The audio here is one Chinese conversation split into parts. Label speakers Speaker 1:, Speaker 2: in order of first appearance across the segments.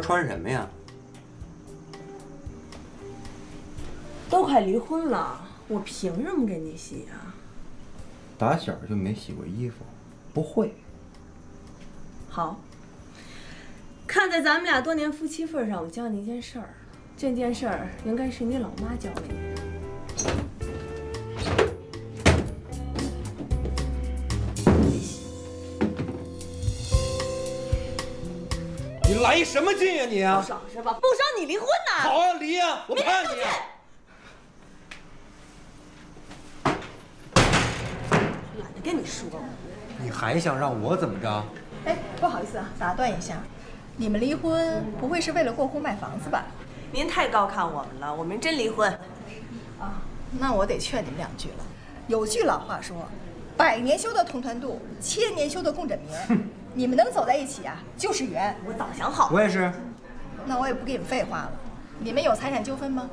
Speaker 1: 穿什么呀？
Speaker 2: 都快离婚了，我凭什么给你洗啊？
Speaker 1: 打小就没洗过衣服，不会。
Speaker 2: 好，看在咱们俩多年夫妻份上，我教你一件事儿。这件事儿应该是你老妈教给你的。
Speaker 1: 你来什么劲呀你啊？
Speaker 2: 不爽是吧？不爽你离婚呐！
Speaker 1: 好啊，离呀！我看你。
Speaker 2: 懒得跟你说。
Speaker 1: 你还想让我怎么着？
Speaker 3: 哎，不好意思啊，打断一下，你们离婚不会是为了过户卖房子吧？
Speaker 2: 您太高看我们了，我们真离婚。
Speaker 3: 啊，那我得劝你们两句了。有句老话说，百年修得同船渡，千年修得共枕眠。你们能走在一起啊，就是缘。
Speaker 2: 我早想好了。
Speaker 1: 我也是。
Speaker 3: 那我也不跟你们废话了。你们有财产纠纷吗？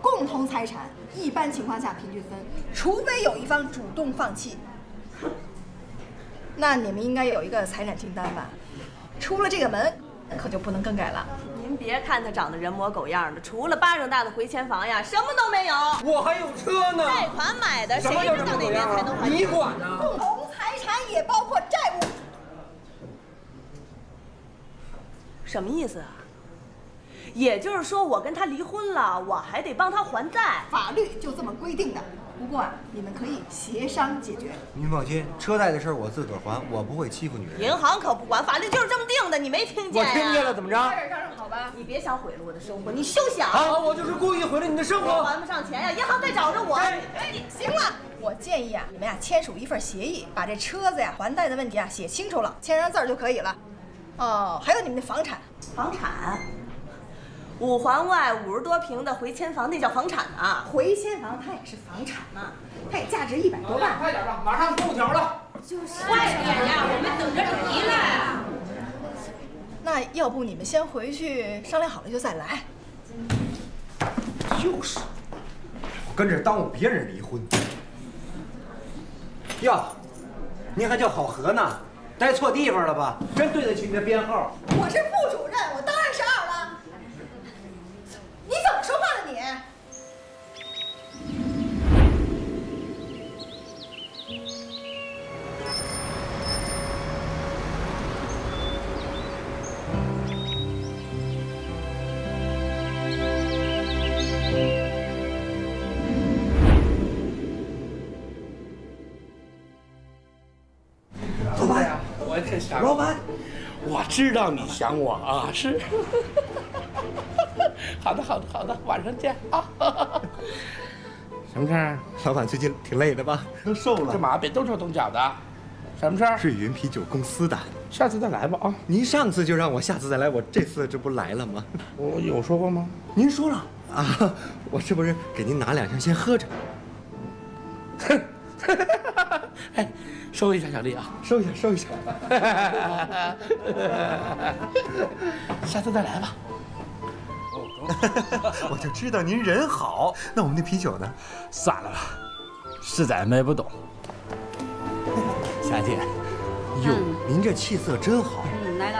Speaker 3: 共同财产一般情况下平均分，除非有一方主动放弃。那你们应该有一个财产清单吧？出了这个门，可就不能更改了。
Speaker 2: 您别看他长得人模狗样的，除了巴掌大的回迁房呀，什么都没有。
Speaker 1: 我还有车呢。
Speaker 2: 贷款买的，谁知道哪年才能还？
Speaker 1: 你管呢？
Speaker 3: 共同财产也包括债务。
Speaker 2: 什么意思啊？也就是说，我跟他离婚了，我还得帮他还债。
Speaker 3: 法律就这么规定的。不过啊，你们可以协商解决。
Speaker 1: 您放心，车贷的事我自个儿还，我不会欺负女人。
Speaker 2: 银行可不管，法律就是这么定的，你没听见
Speaker 1: 我听见了，怎么着？
Speaker 3: 快点商量好吧。
Speaker 2: 你别想毁了我的生活，你休想！
Speaker 1: 好，我就是故意毁了你的生活。
Speaker 2: 我还不上钱呀，银行再找着我。
Speaker 3: 哎，行了，我建议啊，你们呀签署一份协议，把这车子呀还贷的问题啊写清楚了，签上字儿就可以了。哦，还有你们的房产，
Speaker 2: 房产，五环外五十多平的回迁房，那叫房产啊？
Speaker 3: 回迁房它也是房产嘛，它也价值一百多万。
Speaker 4: 快点吧，马上动脚了。
Speaker 3: 就是。
Speaker 5: 快点呀，我们等着急了。
Speaker 3: 那要不你们先回去商量好了就再来。
Speaker 1: 就是，我跟着耽误别人离婚。哟，您还叫好合呢？待错地方了吧？真对得起你的编号。
Speaker 3: 我是副主任，我当然是二了。你怎么说话呢你？
Speaker 1: 老板，
Speaker 4: 我这想
Speaker 1: 老板，
Speaker 4: 我知道你想我啊，是。好的，好的，好的，晚上见啊。什么事儿？
Speaker 1: 老板最近挺累的吧？都瘦了。
Speaker 4: 这马别动手动脚的。什么事儿？
Speaker 1: 是云啤酒公司的。
Speaker 4: 下次再来吧啊！
Speaker 1: 您上次就让我下次再来，我这次这不来了吗？
Speaker 4: 我有说过吗？
Speaker 1: 您说了啊，我这不是给您拿两箱先喝着。
Speaker 4: 哎，收一下，小丽啊，
Speaker 1: 收一下，收一下。
Speaker 4: 下次再来吧。
Speaker 1: 我就知道您人好。那我们那啤酒呢？
Speaker 4: 算了吧，实在卖不动。
Speaker 1: 霞姐，哟，您这气色真好。
Speaker 5: 嗯，哪个？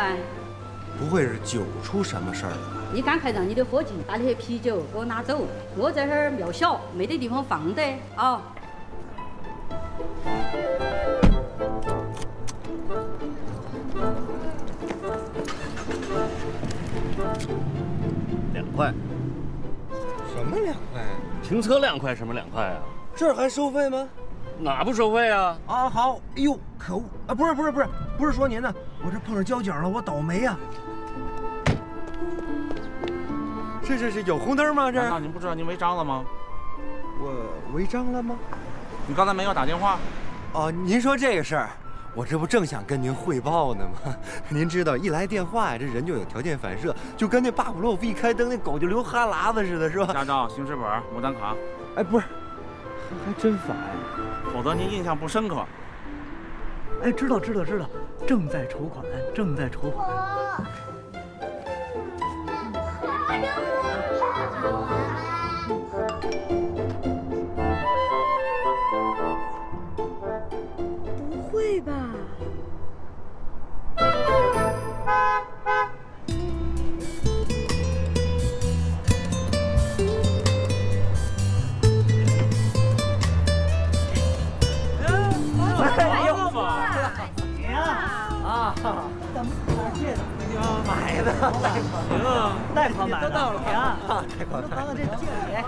Speaker 1: 不会是酒出什么事儿了？
Speaker 5: 你赶快让你的伙计把那些啤酒给我拿走，我这哈儿庙小，没得地方放的啊。
Speaker 6: 两块，
Speaker 1: 什么两块？
Speaker 6: 停车两块，什么两块啊？
Speaker 1: 这儿还收费吗？
Speaker 6: 哪不收费啊？
Speaker 1: 啊，好。哎呦，可恶啊！不是不是不是，不是说您呢，我这碰上交警了，我倒霉呀、是是是，有红灯吗？这
Speaker 7: 难道您不知道您违章了吗？
Speaker 1: 我违章了吗？
Speaker 7: 你刚才没有打电话？
Speaker 1: 哦，您说这个事儿，我这不正想跟您汇报呢吗？您知道，一来电话呀，这人就有条件反射，就跟那巴甫洛夫一开灯，那狗就流哈喇子似的，是吧？
Speaker 7: 驾照、行驶本、牡丹卡，
Speaker 1: 哎，不是，还真烦呀。
Speaker 7: 否则您印象不深刻。
Speaker 8: 哎，知道知道知道，正在筹款，正在筹款。
Speaker 1: 呢。
Speaker 8: 贷款买的，多少钱啊？
Speaker 1: 贷款
Speaker 8: 看看这借给。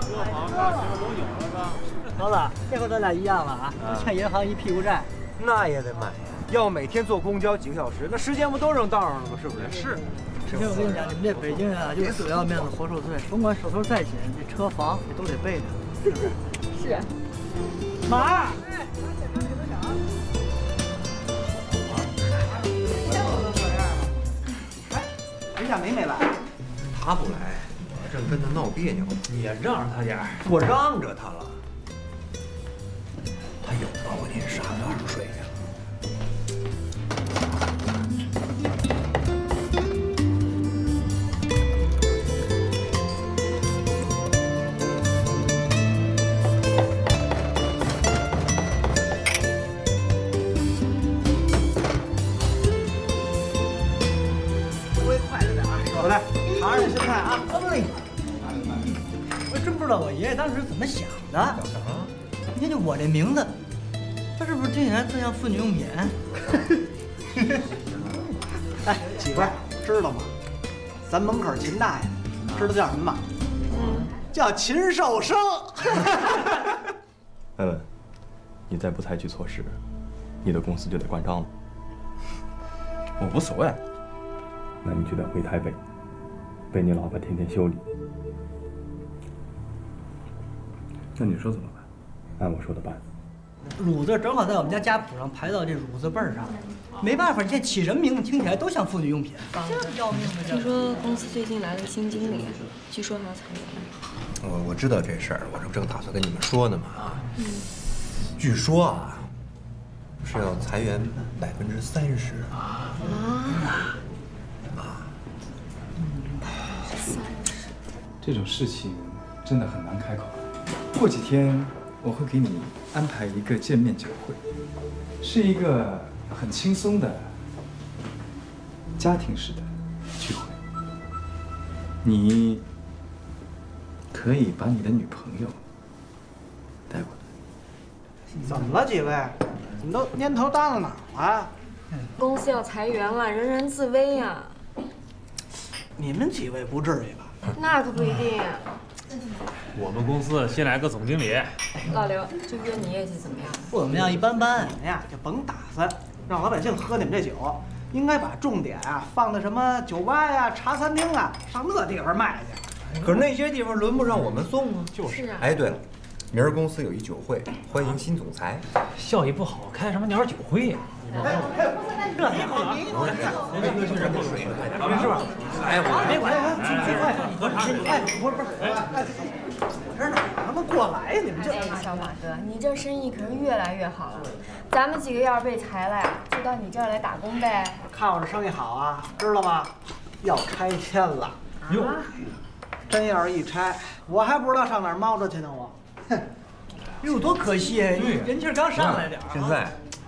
Speaker 8: 老子，这回咱俩一样了啊！欠银行一屁股债。
Speaker 1: 那也得买呀，要每天坐公交几个小时，那时间不都扔道上了吗？是不是？
Speaker 7: 是。
Speaker 8: 师傅，我跟你讲，你们这北京人啊，就是死要面子活受罪，甭管手头再紧，这车房也都得备着，是不是？
Speaker 9: 是。
Speaker 8: 马儿。
Speaker 10: 人家梅没来，
Speaker 1: 她不来，我正跟她闹别扭
Speaker 8: 呢。你让着她点儿。
Speaker 1: 我让着她了。他又把我撵沙发上睡去
Speaker 10: 来，尝尝这咸菜啊！
Speaker 8: 哎，我真不知道我爷爷当时怎么想的。你看，就我这名字，他是不是听起来特像妇女用品？
Speaker 10: 哎，几位知道吗？咱门口秦大爷，知道叫什么吗？叫禽兽生。
Speaker 11: 艾文，你再不采取措施，你的公司就得关张了。
Speaker 7: 我无所谓。
Speaker 11: 那你就得回台北，被你老婆天天修理。
Speaker 7: 那你说怎么办？
Speaker 11: 按我说的办。
Speaker 8: 乳字正好在我们家家谱上排到这乳字辈儿上，没办法，你现在起什么名字听起来都像妇女用品。这要命的
Speaker 9: 听说公司最近来了新经理，据说还要裁员。
Speaker 1: 我我知道这事儿，我这不正打算跟你们说呢吗？啊，据说啊，是要裁员百分之三十啊。
Speaker 12: 这种事情真的很难开口。过几天我会给你安排一个见面酒会，是一个很轻松的家庭式的聚会。你可以把你的女朋友带过来。
Speaker 10: 怎么了，几位？怎么都蔫头耷拉脑啊？
Speaker 9: 公司要裁员了，人人自危呀。
Speaker 10: 你们几位不至于吧？
Speaker 9: 那可不一定。
Speaker 6: 我们公司新来个总经理，
Speaker 9: 老刘，这月你业绩怎么样？
Speaker 8: 不怎么样，一般般。
Speaker 10: 你们呀就甭打算让老百姓喝你们这酒，应该把重点啊放在什么酒吧呀、茶餐厅啊，上那地方卖去。
Speaker 1: 可是那些地方轮不上我们送啊。
Speaker 9: 就是啊。
Speaker 1: 哎，对了，明儿公司有一酒会，欢迎新总裁。
Speaker 6: 效益不好，开什么鸟酒会呀？
Speaker 8: 这你好啊！
Speaker 1: 是吧？哎，我
Speaker 8: 别管，别管，
Speaker 10: 你喝茶。哎，不是不是，哎，我这哪他妈过来呀？你们这……
Speaker 9: 哎，小马哥，你这生意可是越来越好了。咱们几个要是被裁了呀，就到你这儿来打工呗。
Speaker 10: 看我这生意好啊，知道吗？要拆迁了。
Speaker 9: 哟，
Speaker 10: 真要是一拆，我还不知道上哪儿猫着去呢。我，
Speaker 8: 哼，哟，多可惜啊，人气刚上来点
Speaker 1: 现在。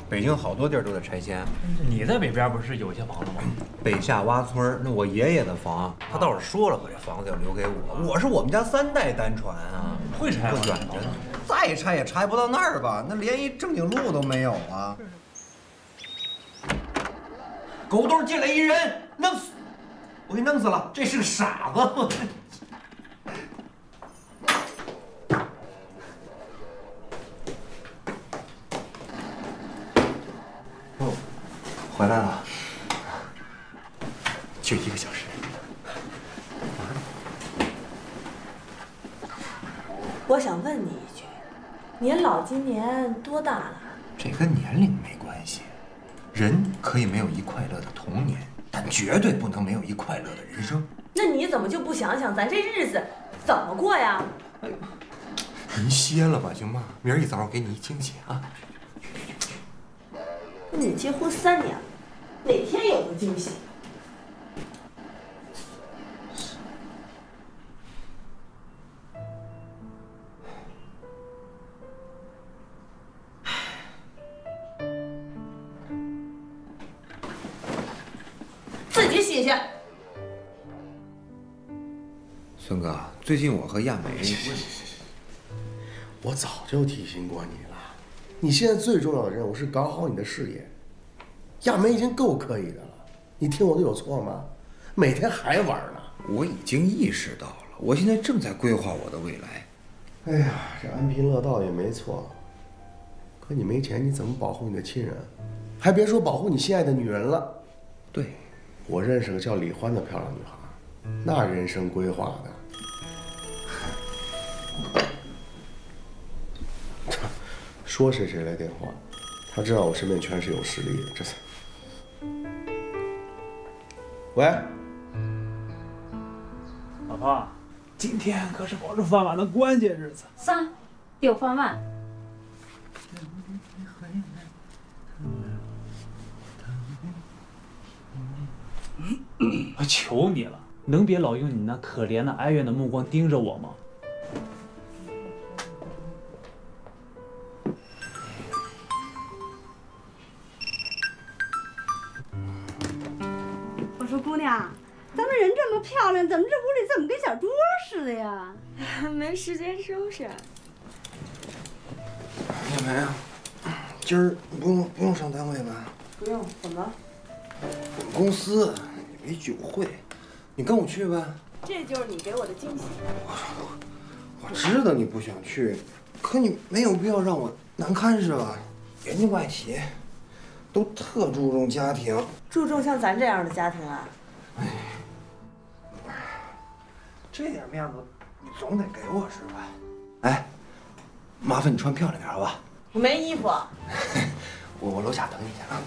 Speaker 1: 北京好多地儿都在拆迁，
Speaker 6: 你在北边不是有一些房子吗？
Speaker 1: 北下洼村那我爷爷的房，他倒是说了，把这房子要留给我。我是我们家三代单传啊，
Speaker 6: 会拆
Speaker 1: 不远着呢，再拆也拆不到那儿吧？那连一正经路都没有啊！狗洞进来一人，弄死！我给弄死了！这是个傻子！回来了，就一个小时。
Speaker 9: 我想问你一句，您老今年多大了？
Speaker 1: 这跟年龄没关系，人可以没有一快乐的童年，但绝对不能没有一快乐的人生。
Speaker 9: 那你怎么就不想想咱这日子怎么过呀？
Speaker 1: 哎，您歇了吧，行吗？明儿一早我给你一惊喜啊！
Speaker 9: 你结婚三年了，哪天有个惊喜？自己洗去。
Speaker 1: 孙哥，最近我和亚梅……
Speaker 13: 行行行行，我早就提醒过你了。你现在最重要的任务是搞好你的事业，亚梅已经够可以的了，你听我的有错吗？每天还玩呢。
Speaker 1: 我已经意识到了，我现在正在规划我的未来。
Speaker 13: 哎呀，这安贫乐道也没错，可你没钱，你怎么保护你的亲人？还别说保护你心爱的女人了。
Speaker 1: 对，
Speaker 13: 我认识个叫李欢的漂亮女孩，那人生规划的。说谁谁来电话，他知道我身边全是有实力的，这才。喂，
Speaker 6: 老婆，今天可是保住饭碗的关键日子。
Speaker 5: 三？丢饭碗？
Speaker 6: 我求你了，能别老用你那可怜的哀怨的目光盯着我吗？
Speaker 14: 这么漂亮，怎么这屋里怎么跟小猪似的呀？
Speaker 2: 没时间收拾。
Speaker 1: 叶梅啊，今儿不用不用上单位吧？
Speaker 2: 不用，怎么？
Speaker 1: 我们公司有一酒会，你跟我去呗。
Speaker 2: 这就是你给我的惊喜。
Speaker 1: 我我知道你不想去，可你没有必要让我难堪是吧？人家外企都特注重家庭，
Speaker 2: 注重像咱这样的家庭啊？
Speaker 1: 这点面子你总得给我是吧？哎，麻烦你穿漂亮点好吧？
Speaker 2: 我没衣服。
Speaker 1: 我我楼下等你去啊。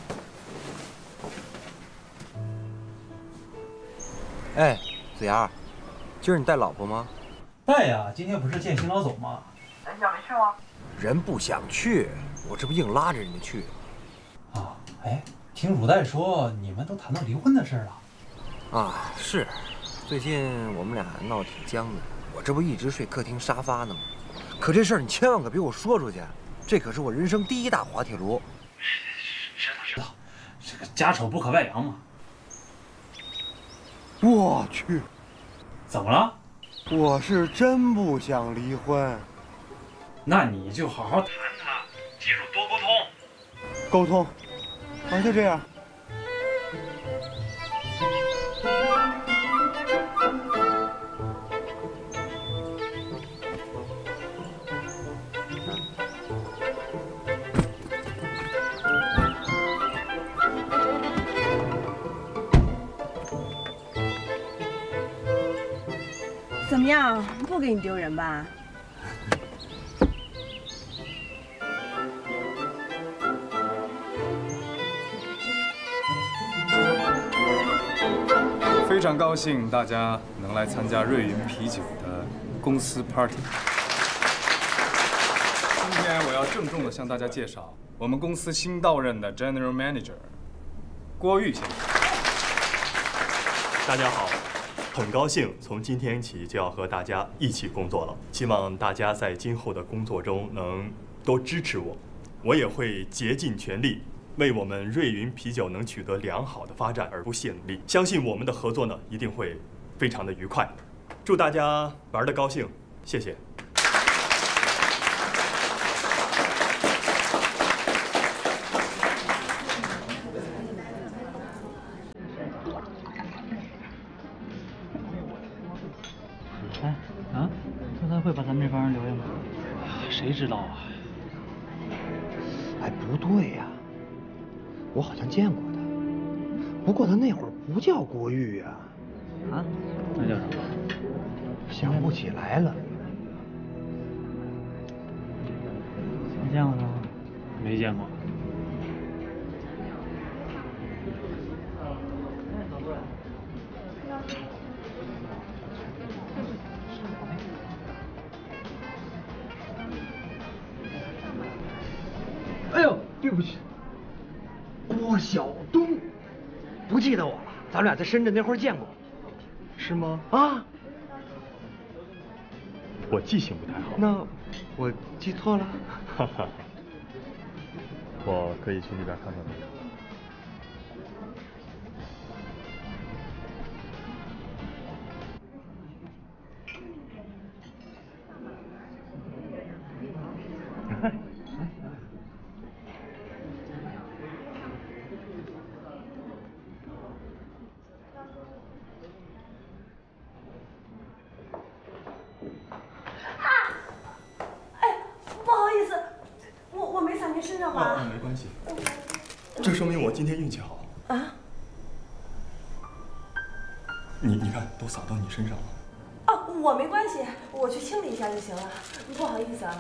Speaker 1: 哎，子阳，今儿你带老婆吗？
Speaker 6: 带呀，今天不是见新老总吗？
Speaker 1: 人家没去吗？人不想去，我这不硬拉着人家去。
Speaker 6: 啊，哎，听汝代说你们都谈到离婚的事了。
Speaker 1: 啊，是，最近我们俩闹得挺僵的。我这不一直睡客厅沙发呢吗？可这事儿你千万可别给我说出去，这可是我人生第一大滑铁卢。
Speaker 6: 知道知道，这个家丑不可外扬嘛。
Speaker 1: 我去，
Speaker 6: 怎么了？
Speaker 1: 我是真不想离婚。
Speaker 6: 那你就好好谈谈，记住多沟通。
Speaker 1: 沟通，啊，就这样。
Speaker 2: 怎么样？不给你丢人吧？
Speaker 12: 非常高兴大家能来参加瑞云啤酒的公司 party。今天我要郑重的向大家介绍我们公司新到任的 General Manager 郭玉先生。
Speaker 11: 大家好，很高兴从今天起就要和大家一起工作了。希望大家在今后的工作中能多支持我，我也会竭尽全力为我们瑞云啤酒能取得良好的发展而不懈努力。相信我们的合作呢，一定会非常的愉快。祝大家玩的高兴，谢谢。
Speaker 1: 不起来了。
Speaker 6: 你见过他吗？没见过。
Speaker 1: 哎呦，对不起，郭晓东，不记得我了。咱们俩在深圳那会儿见过，
Speaker 11: 是吗？
Speaker 1: 啊，
Speaker 11: 我记性不太好。
Speaker 1: 那我记错了。
Speaker 11: 哈哈，我可以去那边看看吗？
Speaker 2: 会 儿啊。
Speaker 11: 没关系，这说明我今天运气好。
Speaker 2: 啊？
Speaker 11: 你你看，都洒到你身上了。
Speaker 2: 哦，我没关系，我去清理一下就行了。不好意思啊。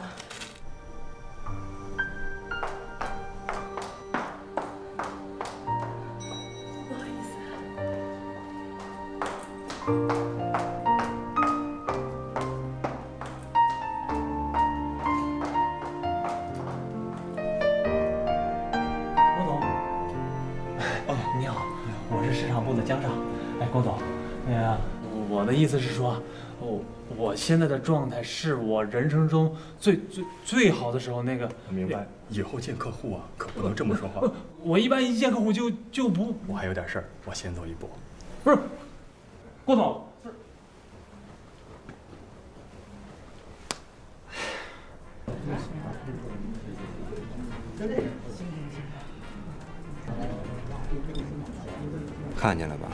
Speaker 2: 不好意思。
Speaker 6: 的意思是说，哦我现在的状态是我人生中最最最好的时候。那个，
Speaker 11: 我明白，以后见客户啊，可不能这么说话。
Speaker 6: 我一般一见客户就就不……
Speaker 11: 我还有点事儿，我先走一步。
Speaker 6: 不是，郭总，
Speaker 1: 看见了吧？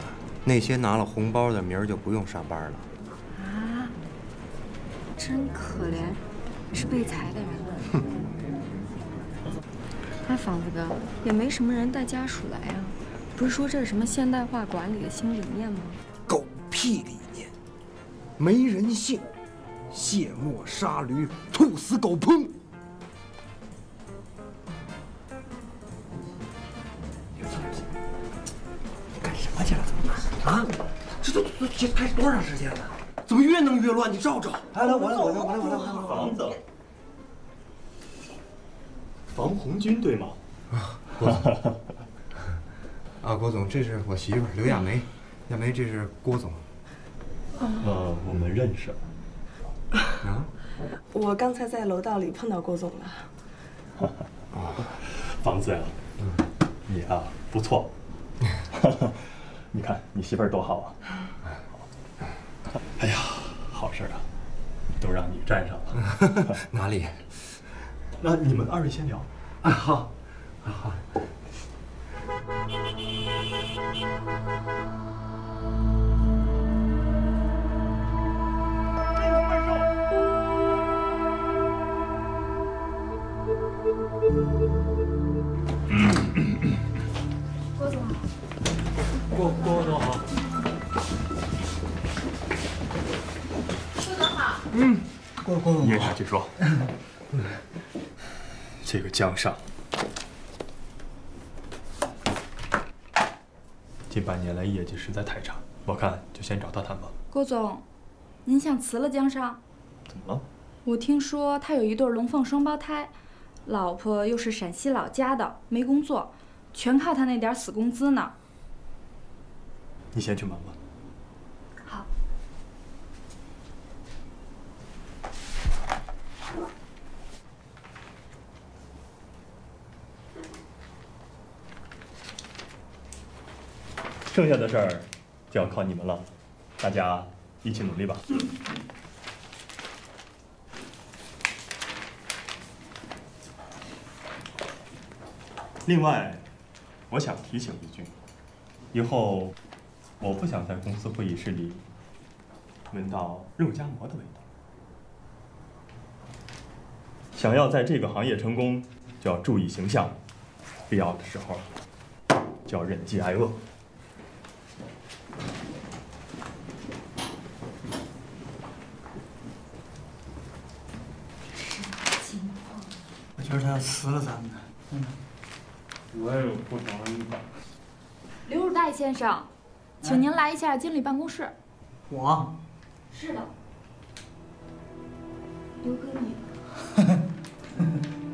Speaker 1: 那些拿了红包的，明儿就不用上班了。
Speaker 9: 啊，真可怜，是被裁的人。哎，房子哥，也没什么人带家属来啊。不是说这是什么现代化管理的新理念吗？
Speaker 1: 狗屁理念，没人性，卸磨杀驴，兔死狗烹。这拍多长时间了？怎么越弄越乱？你照照。来来，我来，我来，我来，我来，我来。
Speaker 11: 房子，防红军对吗？
Speaker 1: 郭总，啊，郭总，这是我媳妇刘亚梅，亚梅，这是郭总。
Speaker 11: 呃，我们认识。
Speaker 1: 啊？
Speaker 2: 我刚才在楼道里碰到郭总了。
Speaker 11: 啊房子呀，你啊不错。你看你媳妇儿多好啊！哎呀，好事啊，都让你占上了。
Speaker 1: 哪里？
Speaker 11: 那你们二位先聊。
Speaker 1: 啊，好，好。
Speaker 9: 郭总，
Speaker 6: 郭郭总好。
Speaker 11: 嗯，
Speaker 15: 郭郭总
Speaker 11: 言下去说，这个江上近半年来业绩实在太差，我看就先找他谈吧。
Speaker 9: 郭总，您想辞了江上？
Speaker 11: 怎么了？
Speaker 9: 我听说他有一对龙凤双胞胎，老婆又是陕西老家的，没工作，全靠他那点死工资呢。
Speaker 11: 你先去忙吧。剩下的事儿就要靠你们了，大家一起努力吧。另外，我想提醒一句，以后我不想在公司会议室里闻到肉夹馍的味道。想要在这个行业成功，就要注意形象，必要的时候就要忍饥挨饿。
Speaker 15: 他要辞了咱们呢。嗯。
Speaker 6: 我也有不少的法。
Speaker 9: 刘汝岱先生，请您来一下经理办公室。
Speaker 15: 我。
Speaker 9: 是的。刘哥你。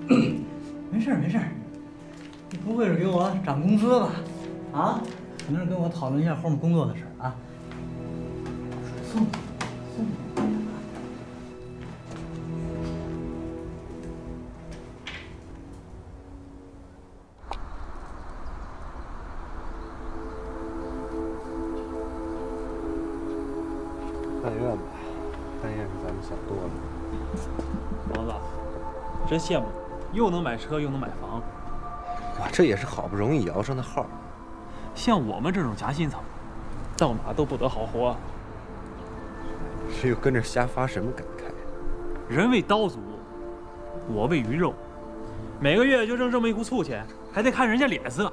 Speaker 15: 没事儿没事儿，你不会是给我涨工资吧？啊？可能是跟我讨论一下后面工作的事啊。
Speaker 6: 真羡慕，又能买车又能买房。
Speaker 1: 哇，这也是好不容易摇上的号。
Speaker 6: 像我们这种夹心层，到哪都不得好活。
Speaker 1: 这又跟着瞎发什么感慨？
Speaker 6: 人为刀俎，我为鱼肉。每个月就挣这么一壶醋钱，还得看人家脸色。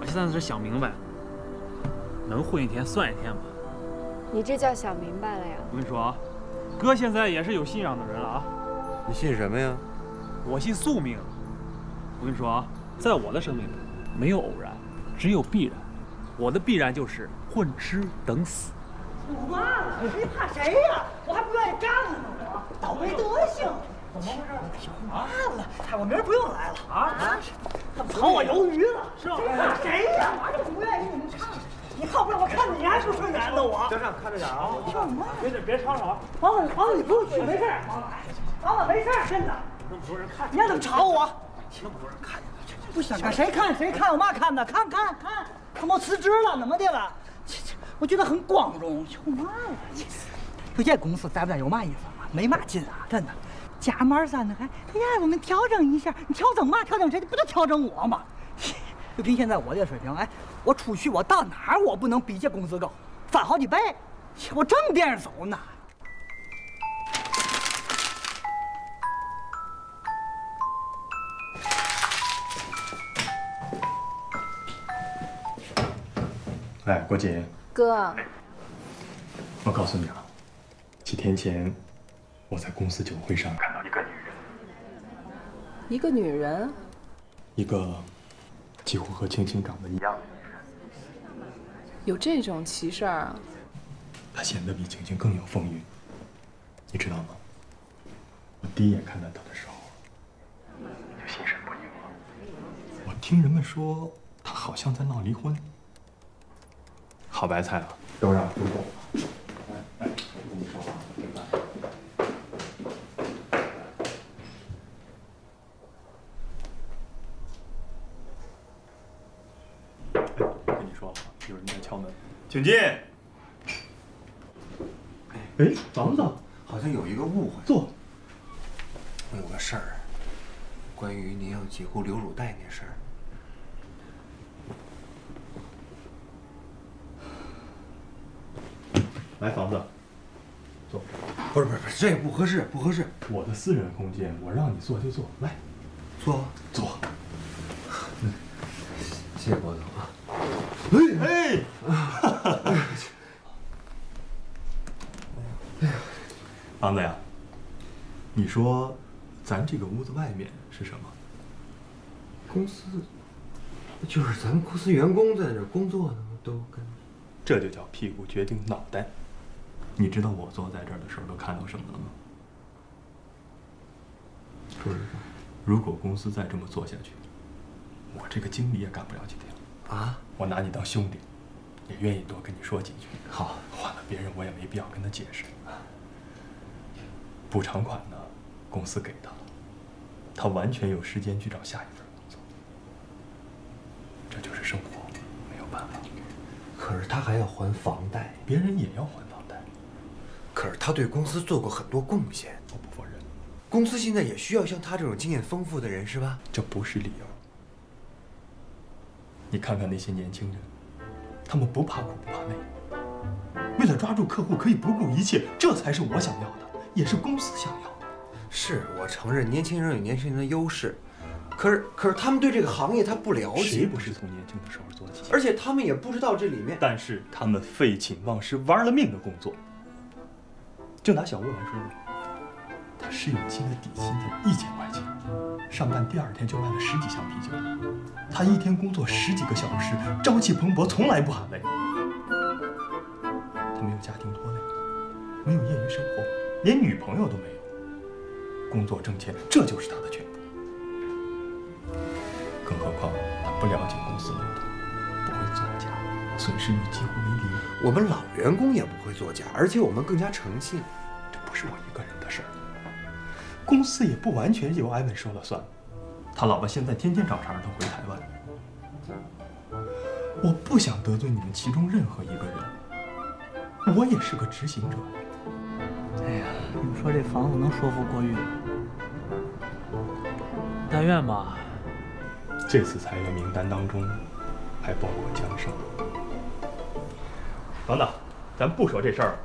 Speaker 6: 我现在是想明白了，能混一天算一天吧。
Speaker 16: 你这叫想明白了呀？
Speaker 6: 我跟你说啊，哥现在也是有信仰的人。
Speaker 1: 你信什么呀？
Speaker 6: 我信宿命。我跟你说啊，在我的生命里，没有偶然，只有必然。我的必然就是混吃等死。
Speaker 8: 我妈了，谁怕谁呀？我还不愿意干了呢，我倒霉德行。怎么回事？妈了，哎，我明儿不用来了啊！他们炒我鱿鱼了，是吧？谁怕谁呀？我就不愿意你们唱。你靠不让我看你还不顺眼呢，我。
Speaker 1: 江上看着点啊！
Speaker 8: 就妈，
Speaker 6: 别别吵吵。
Speaker 8: 王总，王总，你不用去，没事。王子，没事，真的。
Speaker 6: 那么多人看，
Speaker 8: 你让他们吵我。
Speaker 6: 那么多人看见了，
Speaker 8: 不想看谁看谁看，有嘛看的？看看看，他妈辞职了，怎么的了？我觉得很光荣，有嘛呀？就这公司在不在有嘛意思吗？没嘛劲啊，真的。加班三的还，哎呀，我们调整一下，你调整嘛？调整谁？不就调整我吗？就凭现在我这水平，哎，我出去我到哪儿我不能比这工资高，翻好几倍？我正惦着走呢。
Speaker 11: 哎，郭姐，
Speaker 16: 哥，
Speaker 11: 我告诉你啊，几天前我在公司酒会上看到一个女人，
Speaker 16: 一个女人，
Speaker 11: 一个几乎和青青长得一样的女人，
Speaker 16: 有这种奇事儿啊？
Speaker 11: 她显得比青青更有风韵，你知道吗？我第一眼看到她的时候，就心神不宁了。我听人们说，她好像在闹离婚。好白菜啊，都让朱总了。哎哎，我跟你说啊，哎，我跟你说了，有人在敲门，请进。哎，房子
Speaker 1: 好像有一个误会。
Speaker 11: 坐。
Speaker 1: 我有个事儿，关于您要解雇刘汝带那事儿。
Speaker 11: 来房子，坐。
Speaker 1: 不是不是不是，这也不合适，不合适。
Speaker 11: 我的私人空间，我让你坐就坐，来，
Speaker 1: 坐
Speaker 11: 坐。
Speaker 1: 谢谢郭总啊。
Speaker 11: 哎哎，房子呀，你说咱这个屋子外面是什么？
Speaker 1: 公司，就是咱们公司员工在这工作呢，都跟。
Speaker 11: 这就叫屁股决定脑袋。你知道我坐在这儿的时候都看到什么了吗？
Speaker 1: 说实话。
Speaker 11: 如果公司再这么做下去，我这个经理也干不了几天了。
Speaker 1: 啊？
Speaker 11: 我拿你当兄弟，也愿意多跟你说几句。
Speaker 1: 好，
Speaker 11: 换了别人我也没必要跟他解释。补偿款呢，公司给他了，他完全有时间去找下一份工作。这就是生活，没有办法。
Speaker 1: 可是他还要还房贷，
Speaker 11: 别人也要还。
Speaker 1: 可是他对公司做过很多贡献，
Speaker 11: 我不否认。
Speaker 1: 公司现在也需要像他这种经验丰富的人，是吧？
Speaker 11: 这不是理由。你看看那些年轻人，他们不怕苦不怕累，为了抓住客户可以不顾一切，这才是我想要的，也是公司想要的。
Speaker 1: 是我承认年轻人有年轻人的优势，可是可是他们对这个行业他不了解，
Speaker 11: 谁不是从年轻的时候做起？
Speaker 1: 而且他们也不知道这里面。
Speaker 11: 但是他们废寝忘食、玩了命的工作。就拿小魏来说吧，他试用期的底薪才一千块钱，上班第二天就卖了十几箱啤酒。他一天工作十几个小时，朝气蓬勃，从来不喊累。他没有家庭拖累，没有业余生活，连女朋友都没有。工作挣钱，这就是他的全部。更何况他不了解公司漏洞，不会作假，损失率几乎为零。
Speaker 1: 我们老员工也不会作假，而且我们更加诚信。
Speaker 11: 这不是我一个人的事儿，公司也不完全由艾文说了算。他老婆现在天天找茬让，他回台湾。我不想得罪你们其中任何一个人，我也是个执行者。
Speaker 8: 哎呀，你们说这房子能说服郭玉吗？
Speaker 6: 但愿吧。
Speaker 11: 这次裁员名单当中还包括江胜。等等，咱不说这事儿。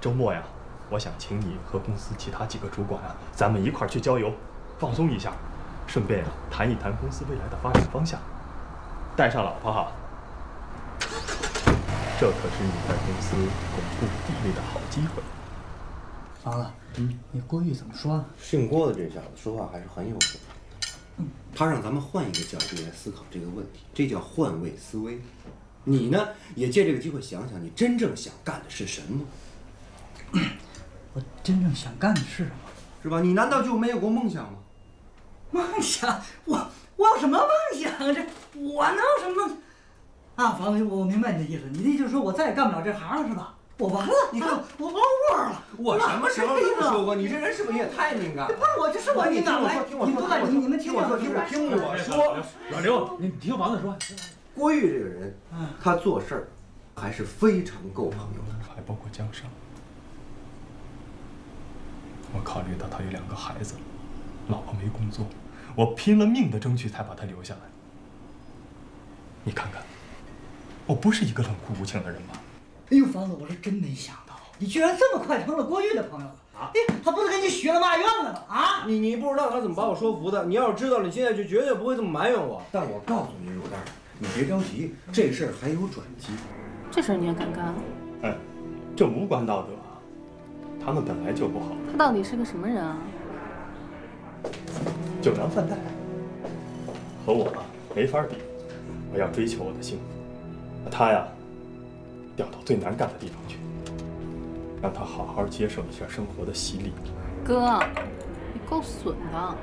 Speaker 11: 周末呀，我想请你和公司其他几个主管啊，咱们一块儿去郊游，放松一下。顺便谈一谈公司未来的发展方向。带上老婆哈，这可是你在公司巩固地位的好机会。
Speaker 8: 房子，嗯，你郭玉怎么说？
Speaker 1: 姓郭的这小子说话还是很有水平。他让咱们换一个角度来思考这个问题，这叫换位思维。你呢，也借这个机会想想，你真正想干的是什么？
Speaker 8: 我真正想干的是什么？
Speaker 1: 是吧？你难道就没有过梦想吗？
Speaker 8: 梦想？我我有什么梦想啊？这我能有什么梦？啊，房子，我明白你的意思，你的意思就是说我再也干不了这行了，是吧？我完了，你看我 over 了。
Speaker 1: 我什么时候跟你说过？你这人是不是也太敏感了？
Speaker 8: 不是我，就是我敏感。
Speaker 1: 你
Speaker 8: 来，
Speaker 1: 听我说，听我说，
Speaker 8: 你你们听
Speaker 1: 我说，听我听我说。
Speaker 6: 老刘，你听房子说。
Speaker 1: 郭玉这个人，他做事儿还是非常够朋友的，
Speaker 11: 还包括江上。我考虑到他有两个孩子，老婆没工作，我拼了命的争取才把他留下来。你看看，我不是一个冷酷无情的人吧？
Speaker 8: 哎呦，房子，我是真没想到，你居然这么快成了郭玉的朋友了啊！哎，他不是跟你许了嘛愿了吗？啊！
Speaker 1: 你你不知道他怎么把我说服的，你要是知道了，你现在就绝对不会这么埋怨我。但我告诉你，乳蛋，你别着急，这事儿还有转机。
Speaker 16: 这事儿你也敢干？
Speaker 11: 哎，这无关道德，他们本来就不好。
Speaker 16: 他到底是个什么人啊？
Speaker 11: 酒囊饭袋，和我没法比。我要追求我的幸福，他呀。调到最难干的地方去，让他好好接受一下生活的洗礼。
Speaker 16: 哥，你够损的。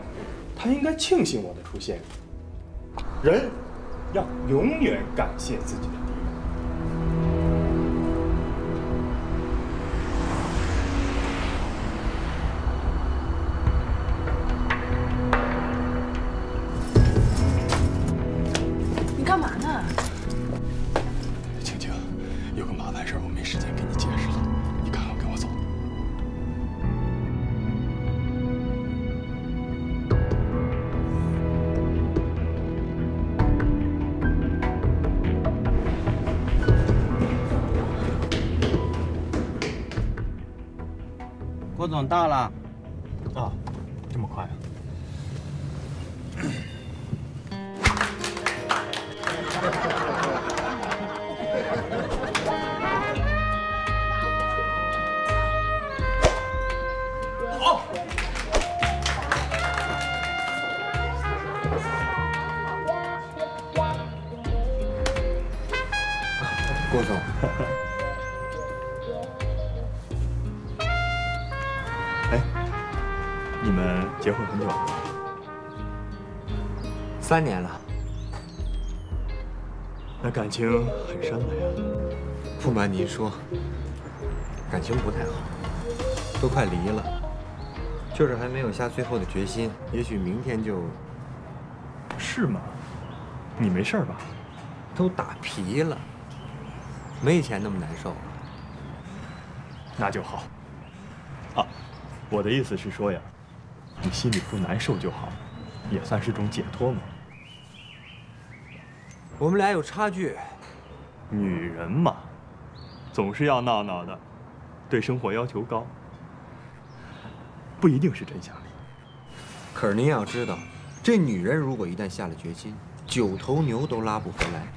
Speaker 11: 他应该庆幸我的出现。人要永远感谢自己的情很深了呀？
Speaker 1: 不瞒您说，感情不太好，都快离了，就是还没有下最后的决心，也许明天就。
Speaker 11: 是吗？你没事吧？
Speaker 1: 都打皮了，没以前那么难受了。
Speaker 11: 那就好。啊，我的意思是说呀，你心里不难受就好，也算是种解脱嘛。
Speaker 1: 我们俩有差距。
Speaker 11: 女人嘛，总是要闹闹的，对生活要求高，不一定是真想离。
Speaker 1: 可是您要知道，这女人如果一旦下了决心，九头牛都拉不回来。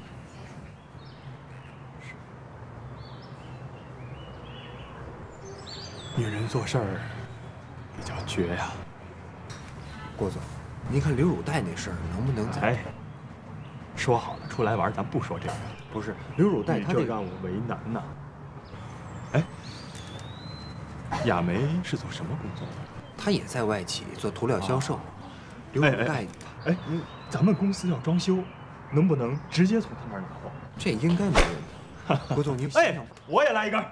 Speaker 11: 女人做事儿比较绝呀。
Speaker 1: 郭总，您看刘汝岱那事儿能不能再？
Speaker 11: 哎，说好了出来玩，咱不说这个。
Speaker 1: 不是刘汝带，他得
Speaker 11: 这让我为难呐。哎，亚梅是做什么工作的？
Speaker 1: 她也在外企做涂料销售。刘
Speaker 11: 哎
Speaker 1: 汝带
Speaker 11: 哎，哎，咱们公司要装修，能不能直接从他那儿拿货？
Speaker 1: 这应该没问题。郭总，您
Speaker 11: 哎，我也来一根。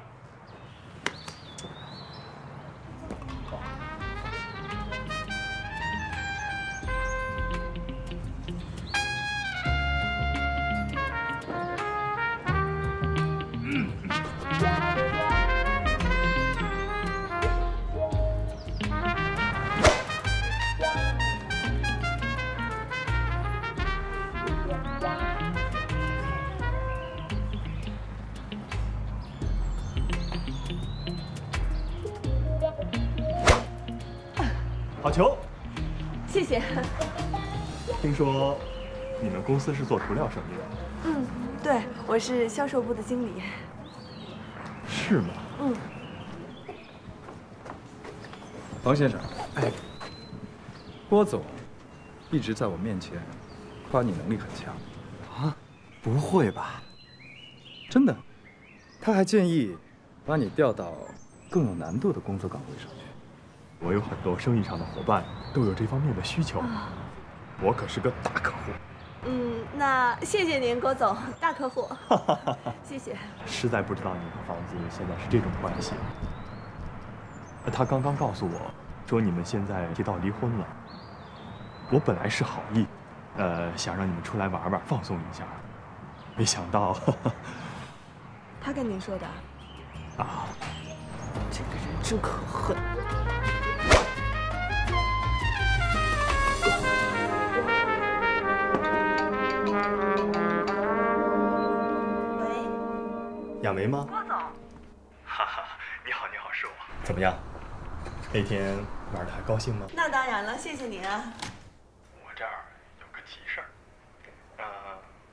Speaker 11: 司是做涂料生意的，
Speaker 2: 嗯，对，我是销售部的经理。
Speaker 11: 是吗？
Speaker 2: 嗯，
Speaker 12: 王先生，哎，郭总一直在我面前夸你能力很强。
Speaker 1: 啊？不会吧？
Speaker 12: 真的，他还建议把你调到更有难度的工作岗位上去。
Speaker 11: 我有很多生意上的伙伴都有这方面的需求，我可是个大客
Speaker 2: 那谢谢您，郭总，大客户，谢谢。
Speaker 11: 实在不知道你和房子现在是这种关系。他刚刚告诉我，说你们现在提到离婚了。我本来是好意，呃，想让你们出来玩玩，放松一下，没想到，
Speaker 2: 他跟您说的？
Speaker 11: 啊，
Speaker 2: 这个人真可恨。
Speaker 11: 亚梅吗？
Speaker 17: 郭总，
Speaker 11: 哈哈，你好，你好，是我。怎么样？那天玩的还高兴吗？
Speaker 2: 那当然了，谢谢你啊。
Speaker 11: 我这儿有个急事儿，呃，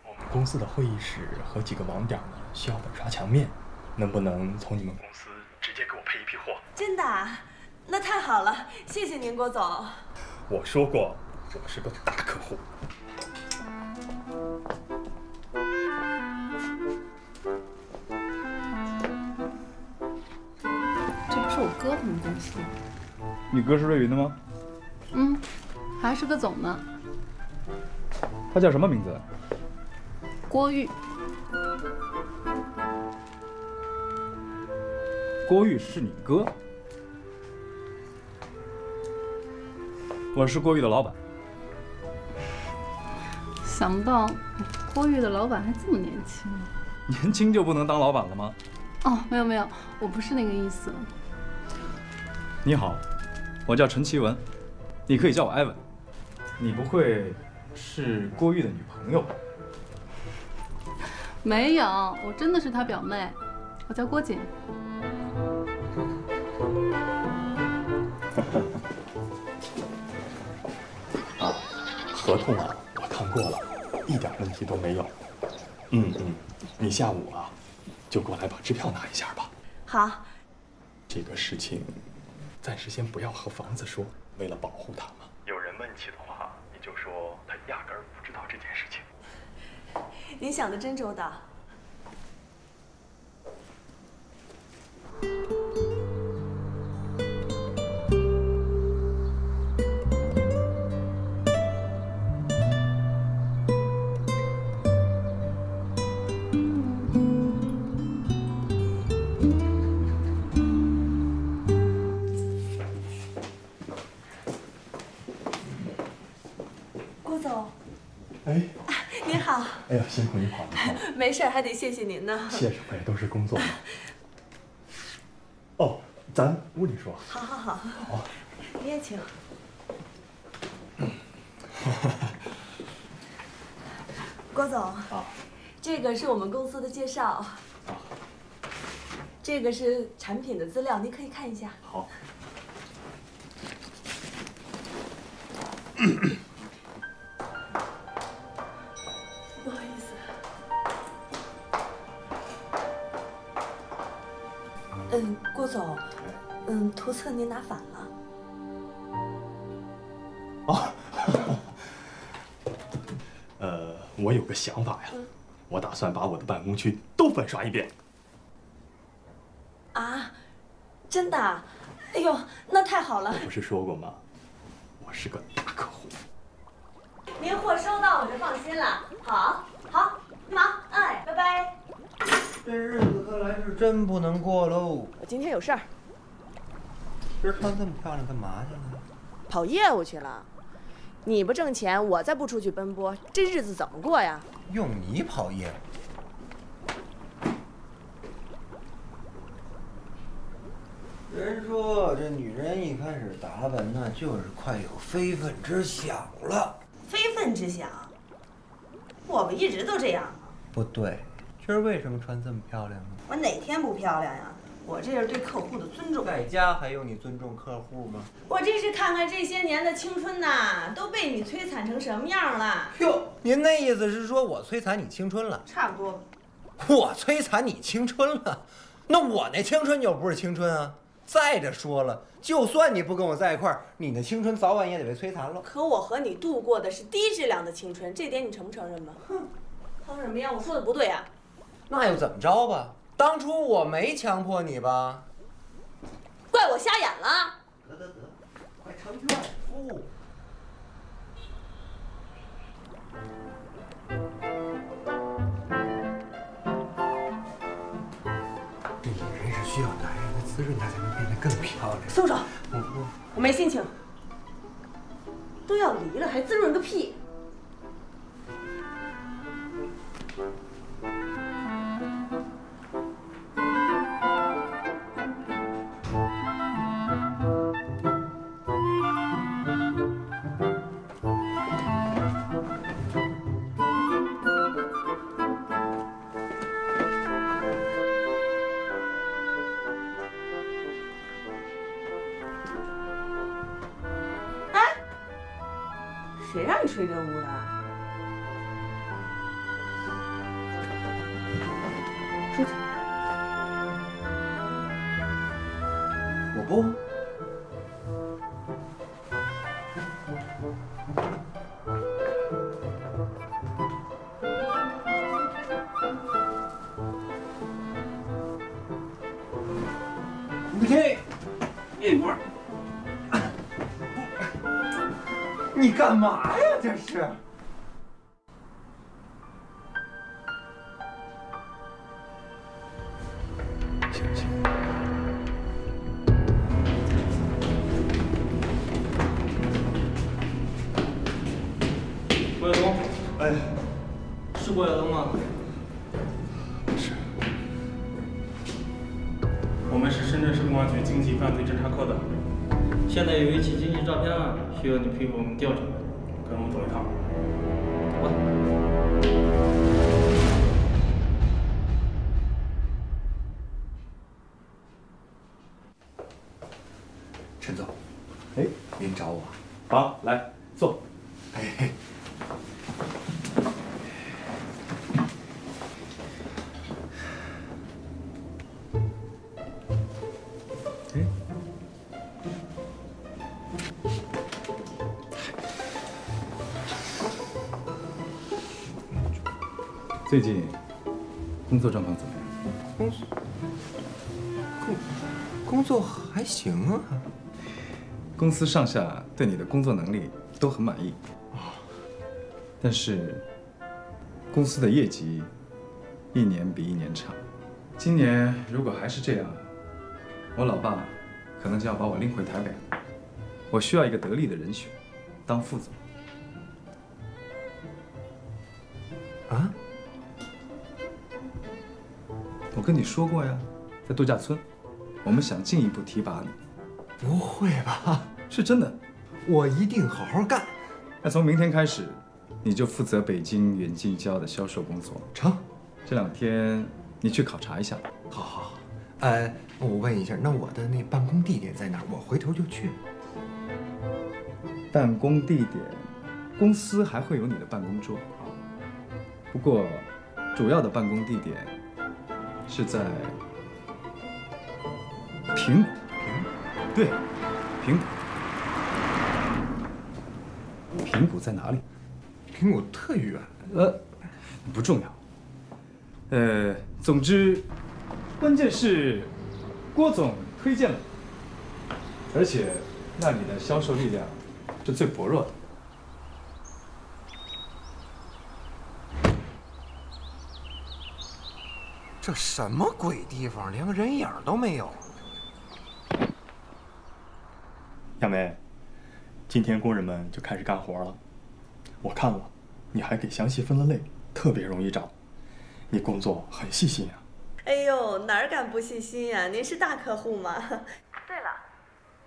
Speaker 11: 我们公司的会议室和几个网点呢需要粉刷墙面，能不能从你们公司直接给我配一批货？
Speaker 2: 真的啊？那太好了，谢谢您，郭总。
Speaker 11: 我说过，我是个大客户。
Speaker 16: 哥他们公司？
Speaker 12: 你哥是瑞云的吗？
Speaker 16: 嗯，还是个总呢。
Speaker 12: 他叫什么名字？
Speaker 16: 郭玉。
Speaker 12: 郭玉是你哥？我是郭玉的老板。
Speaker 16: 想不到郭玉的老板还这么年轻。
Speaker 12: 年轻就不能当老板了吗？
Speaker 16: 哦，没有没有，我不是那个意思。
Speaker 12: 你好，我叫陈奇文，你可以叫我艾文。你不会是郭玉的女朋友吧？
Speaker 16: 没有，我真的是他表妹，我叫郭瑾。
Speaker 11: 啊，合同啊，我看过了，一点问题都没有。嗯嗯，你下午啊，就过来把支票拿一下吧。
Speaker 2: 好。
Speaker 11: 这个事情，暂时先不要和房子说，为了保护他嘛。有人问起的话，你就说他压根儿不知道这件事情。
Speaker 2: 您想的真周到。
Speaker 11: 辛苦你跑了。
Speaker 2: 没事，还得谢谢您呢。
Speaker 11: 谢什么呀，都是工作嘛。哦，咱屋里说。
Speaker 2: 好好好。
Speaker 11: 好。
Speaker 2: 你也请。郭总。
Speaker 11: 啊。
Speaker 2: 这个是我们公司的介绍。
Speaker 11: 啊。
Speaker 2: 这个是产品的资料，您可以看一下。
Speaker 11: 好。
Speaker 2: 图册您拿反了。
Speaker 11: 哦。呃，我有个想法呀，我打算把我的办公区都粉刷一遍。
Speaker 2: 啊，真的？哎呦，那太好了。
Speaker 11: 我不是说过吗？我是个大客户。
Speaker 2: 您货收到，我就放心了。好，好，忙，哎，拜拜。
Speaker 1: 这日子看来是真不能过喽。
Speaker 2: 我今天有事儿。
Speaker 1: 今儿穿这么漂亮干嘛去了？
Speaker 2: 跑业务去了。你不挣钱，我再不出去奔波，这日子怎么过呀？
Speaker 1: 用你跑业务？人说这女人一开始打扮，那就是快有非分之想了。
Speaker 2: 非分之想？我们一直都这样吗。
Speaker 1: 不对，今儿为什么穿这么漂亮呢？
Speaker 2: 我哪天不漂亮呀？我这是对客户的尊重。
Speaker 1: 在家还用你尊重客户吗？
Speaker 2: 我这是看看这些年的青春呐，都被你摧残成什么样了。
Speaker 1: 哟，您那意思是说我摧残你青春了？
Speaker 2: 差不多。
Speaker 1: 我摧残你青春了？那我那青春就不是青春啊！再者说了，就算你不跟我在一块儿，你那青春早晚也得被摧残了。
Speaker 2: 可我和你度过的是低质量的青春，这点你承不承认吧？哼，哼什么呀？我说的不对呀、
Speaker 1: 那又怎么着吧？当初我没强迫你吧？
Speaker 2: 怪我瞎眼了？
Speaker 1: 得得得，快成全夫。这女人是需要男人的滋润，她才能变得更漂亮。
Speaker 2: 松手！
Speaker 1: 我我
Speaker 2: 我没心情。都要离了，还滋润个屁！谁
Speaker 1: 干嘛呀？这是？行啊。
Speaker 12: 公司上下对你的工作能力都很满意，但是公司的业绩一年比一年差。今年如果还是这样，我老爸可能就要把我拎回台北了。我需要一个得力的人选当副总。
Speaker 1: 啊？
Speaker 12: 我跟你说过呀，在度假村，我们想进一步提拔你。
Speaker 1: 不会吧？
Speaker 12: 是真的，
Speaker 1: 我一定好好干。
Speaker 12: 那从明天开始，你就负责北京远近郊的销售工作。
Speaker 1: 成，
Speaker 12: 这两天你去考察一下。
Speaker 1: 好好好。呃，我问一下，那我的那办公地点在哪儿？我回头就去。
Speaker 12: 办公地点，公司还会有你的办公桌。不过，主要的办公地点是在平谷。对，平谷。平谷在哪里？
Speaker 1: 平谷特远。
Speaker 12: 呃，不重要。呃，总之，关键是郭总推荐了，而且那里的销售力量是最薄弱的。
Speaker 1: 这什么鬼地方，连个人影都没有。
Speaker 11: 亚梅，今天工人们就开始干活了。我看了，你还给详细分了类，特别容易找。你工作很细心呀、
Speaker 2: 哎呦，哪儿敢不细心呀、您是大客户吗？对了，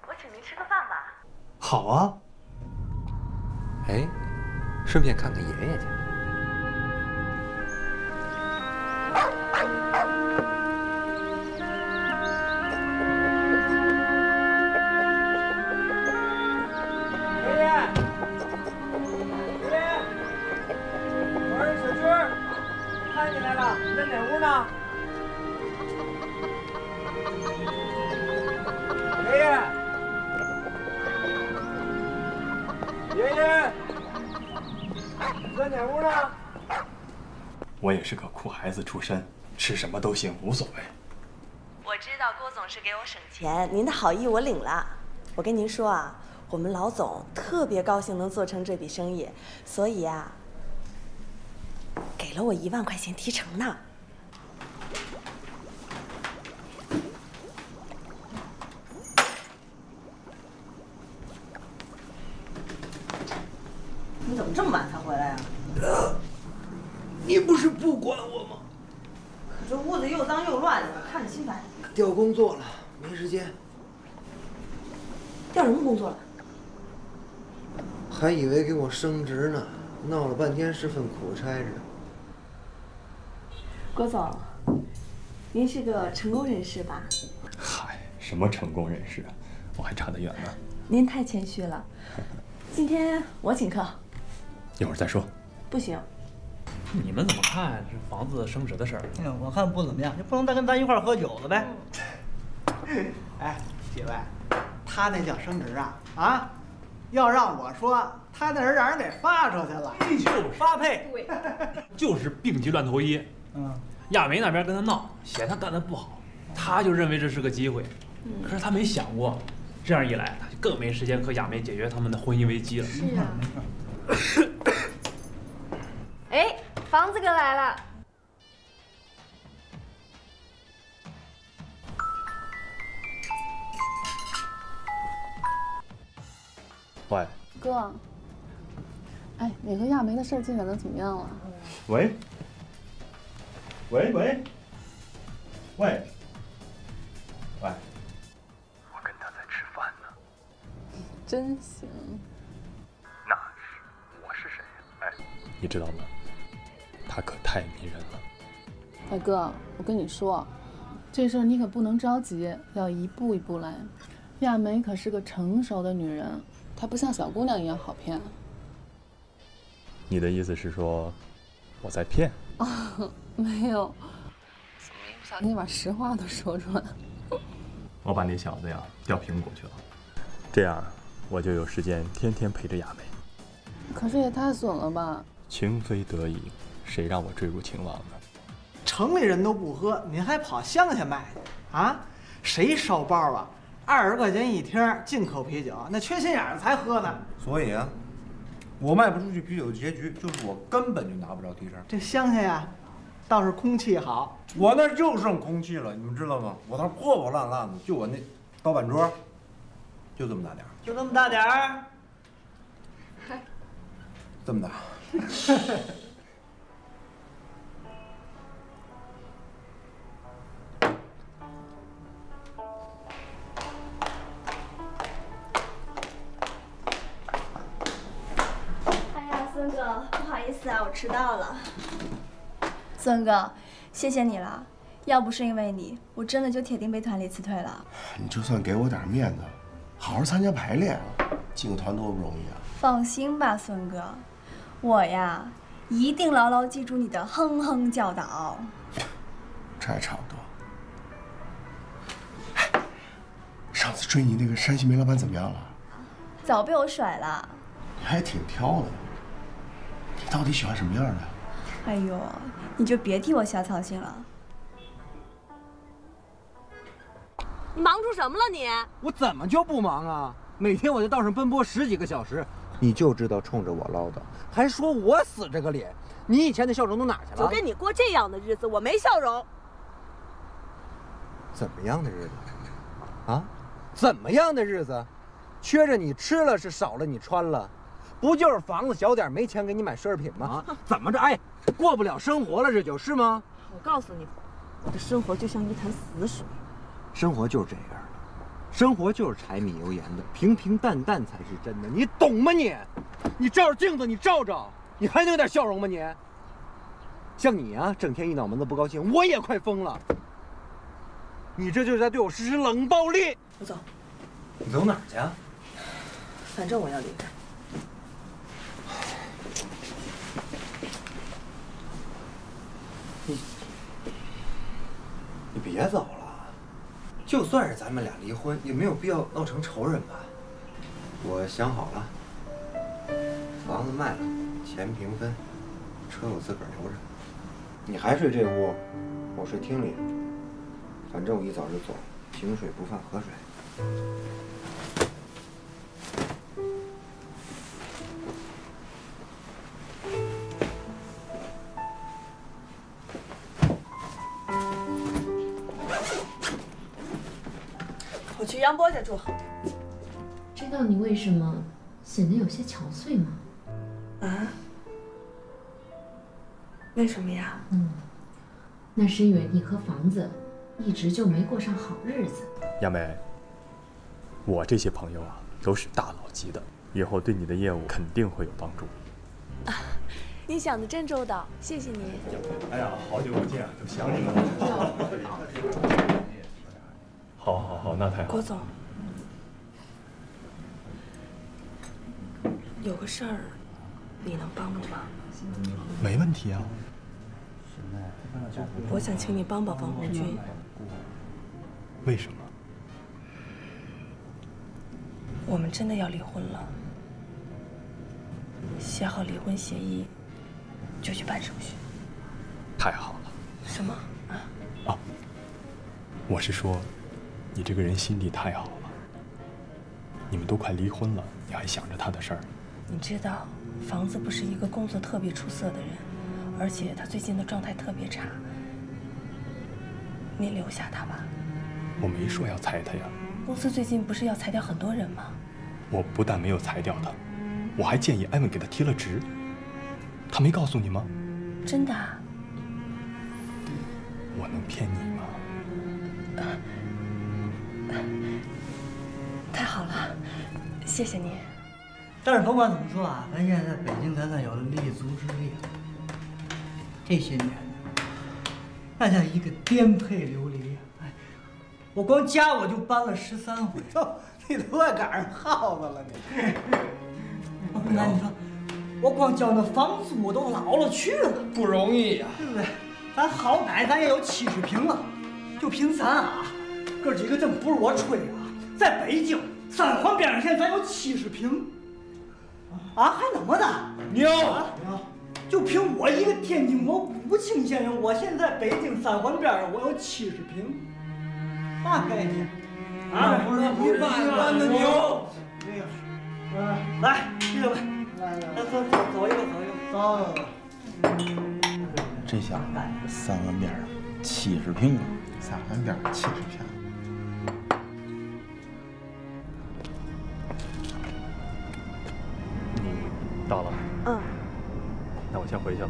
Speaker 2: 我请您吃个饭吧。
Speaker 11: 好啊，
Speaker 1: 哎，顺便看看爷爷去。
Speaker 11: 孩子出身，吃什么都行，无所谓。
Speaker 2: 我知道郭总是给我省钱，您的好意我领了。我跟您说啊，我们老总特别高兴能做成这笔生意，所以啊，给了我一万块钱提成呢。你怎么这么晚才回来呀、
Speaker 18: 你不是不管我吗？
Speaker 2: 这屋子又脏又乱的，看着心烦。
Speaker 18: 调工作了，没时间，
Speaker 2: 调什么工作了？
Speaker 18: 还以为给我升职呢，闹了半天是份苦差事。
Speaker 2: 郭总，您是个成功人士吧？
Speaker 11: 嗨，什么成功人士啊，我还差得远呢。
Speaker 2: 您太谦虚了。今天我请客，
Speaker 11: 一会儿再说。
Speaker 2: 不行。
Speaker 6: 你们怎么看这房子升值的事儿？
Speaker 10: 嗯，我看不怎么样，就不能再跟咱一块儿喝酒了呗。哎，几位，他那叫升值啊啊！要让我说，他那人让人给发出去了，
Speaker 6: 就是
Speaker 10: 发配。
Speaker 6: 对，就是病急乱投医。
Speaker 10: 嗯，
Speaker 6: 亚梅那边跟他闹，嫌他干的不好，他就认为这是个机会。可是他没想过，这样一来，他就更没时间和亚梅解决他们的婚姻危机了。
Speaker 19: 是呀、哎，房子哥来了。
Speaker 11: 喂
Speaker 16: 哥，哎，你和亚梅的事儿进展的怎么样了？
Speaker 11: 喂喂喂喂喂，我跟他在吃饭呢
Speaker 16: 真行。那是，我是谁？
Speaker 11: 哎你知道吗？他可太迷人了。
Speaker 16: 大哥，我跟你说，这事儿你可不能着急，要一步一步来。亚梅可是个成熟的女人，她不像小姑娘一样好骗。
Speaker 11: 你的意思是说我在骗？
Speaker 16: 哦，没有，怎么一不小心把实话都说出来？
Speaker 11: 我把那小子呀调苹果去了，这样我就有时间天天陪着亚梅。
Speaker 16: 可是也太损了吧！
Speaker 11: 情非得已，谁让我坠入情网呢？
Speaker 10: 城里人都不喝，您还跑乡下卖去啊？谁烧包啊？二十块钱一听进口啤酒，那缺心眼儿才喝呢。
Speaker 18: 所以啊，我卖不出去啤酒的结局就是我根本就拿不着提成。
Speaker 10: 这乡下呀，倒是空气好。
Speaker 18: 我那就剩空气了，你们知道吗？我那破破烂烂的，就我那刀板桌，就这么大点儿，
Speaker 10: 就这么大点儿。
Speaker 18: 这么大。
Speaker 17: 迟到了。孙哥，谢谢你了，要不是因为你，我真的就铁定被团里辞退了。
Speaker 13: 你就算给我点面子，好好参加排练，进个团多不容易啊！
Speaker 17: 放心吧，孙哥，我呀一定牢牢记住你的哼哼教导。
Speaker 13: 这还差不多。哎上次追你那个山西煤老板怎么样了？
Speaker 17: 早被我甩了。
Speaker 13: 你还挺挑的。你到底喜欢什么样的？
Speaker 17: 哎呦，你就别替我瞎操心了。
Speaker 2: 你忙出什么了你？
Speaker 1: 我怎么就不忙啊？每天我在道上奔波十几个小时，你就知道冲着我唠叨，还说我死这个脸。你以前的笑容都哪去了？
Speaker 2: 就跟你过这样的日子，我没笑容。
Speaker 1: 怎么样的日子？啊？怎么样的日子？缺着你吃了是少了你穿了，不就是房子小点没钱给你买奢侈品吗？啊？怎么着？哎，过不了生活了，这就是吗？
Speaker 2: 我告诉你，我的生活就像一潭死水。
Speaker 1: 生活就是这样的，生活就是柴米油盐的，平平淡淡才是真的。你懂吗你？你照着镜子，你照照，你还能有点笑容吗你？像你啊，整天一脑门子不高兴，我也快疯了。你这就是在对我实施冷暴力。
Speaker 2: 我走，
Speaker 18: 你走哪儿去啊？
Speaker 2: 反正我要离开。
Speaker 1: 你别走了，就算是咱们俩离婚，也没有必要闹成仇人吧？我想好了，房子卖了，钱平分，车我自个儿留着。你还睡这屋，我睡厅里。反正我一早就走，井水不犯河水。
Speaker 2: 我去杨波家住。
Speaker 20: 知道你为什么显得有些憔悴吗？
Speaker 2: 啊？为什么呀？
Speaker 20: 嗯，那是因为你和房子一直就没过上好日子。
Speaker 11: 亚梅，我这些朋友啊，都是大佬级的，以后对你的业务肯定会有帮助。
Speaker 2: 啊你想的真周到，谢谢你。
Speaker 11: 哎呀，好久不见，都想你了。好，好，好，那太好。
Speaker 2: 郭总，有个事儿，你能帮我吗？
Speaker 11: 没问题啊。
Speaker 2: 我想请你帮帮王红军。
Speaker 11: 为什么？
Speaker 2: 我们真的要离婚了，写好离婚协议，就去办手续。
Speaker 11: 太好了。
Speaker 2: 什么？
Speaker 11: 啊？我是说，你这个人心地太好了。你们都快离婚了，你还想着他的事儿？
Speaker 2: 你知道，房子不是一个工作特别出色的人，而且他最近的状态特别差。你留下他吧。
Speaker 11: 我没说要裁他呀。
Speaker 2: 公司最近不是要裁掉很多人吗？
Speaker 11: 我不但没有裁掉他，我还建议艾文给他提了职。他没告诉你吗？
Speaker 2: 真的啊？
Speaker 11: 我能骗你吗？
Speaker 2: 太好了，谢谢你。
Speaker 8: 但是甭管怎么说啊，咱现在在北京，咱算有了立足之地了。这些年，那叫一个颠沛流离啊！哎，我光家我就搬了十三回。
Speaker 15: 你都快赶上耗子了你。
Speaker 8: 那你说，我光交那房租我都老了去了，
Speaker 15: 不容易呀、
Speaker 8: 对不对？咱好歹咱也有七十平了，就凭咱啊，哥几个真不是我吹啊，在北京三环边上现在咱有七十平，啊，还那么的
Speaker 15: 牛
Speaker 8: 啊！就凭我一个天津我武清县人，我现在北京三环边上我有七十平，嘛概念？啊，
Speaker 15: 不是一般一般的牛。
Speaker 8: 来，这个吧，来来，走走走一个，走一个，走。
Speaker 21: 这下三环边上七十平了，三环边七十平。
Speaker 11: 你到了。
Speaker 2: 嗯。
Speaker 11: 那我先回去了。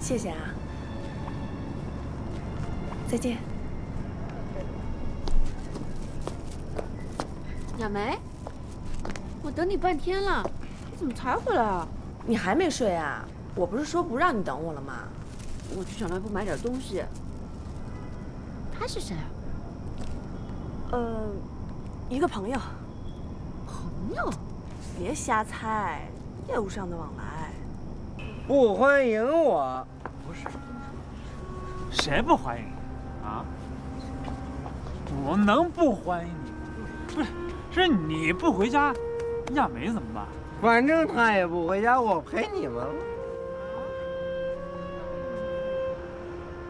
Speaker 2: 谢谢啊。再见。
Speaker 20: 亚梅，我等你半天了，你怎么才回来啊？
Speaker 2: 你还没睡啊？我不是说不让你等我了吗？
Speaker 20: 我去小卖部买点东西。他是谁啊？
Speaker 2: 呃，一个朋友。
Speaker 20: 朋友？
Speaker 2: 别瞎猜，业务上的往来。
Speaker 15: 不欢迎我。
Speaker 6: 不是，谁不欢迎你啊？我能不欢迎你吗？不是，是你不回家，亚梅怎么办？
Speaker 15: 反正他也不回家，我陪你们了。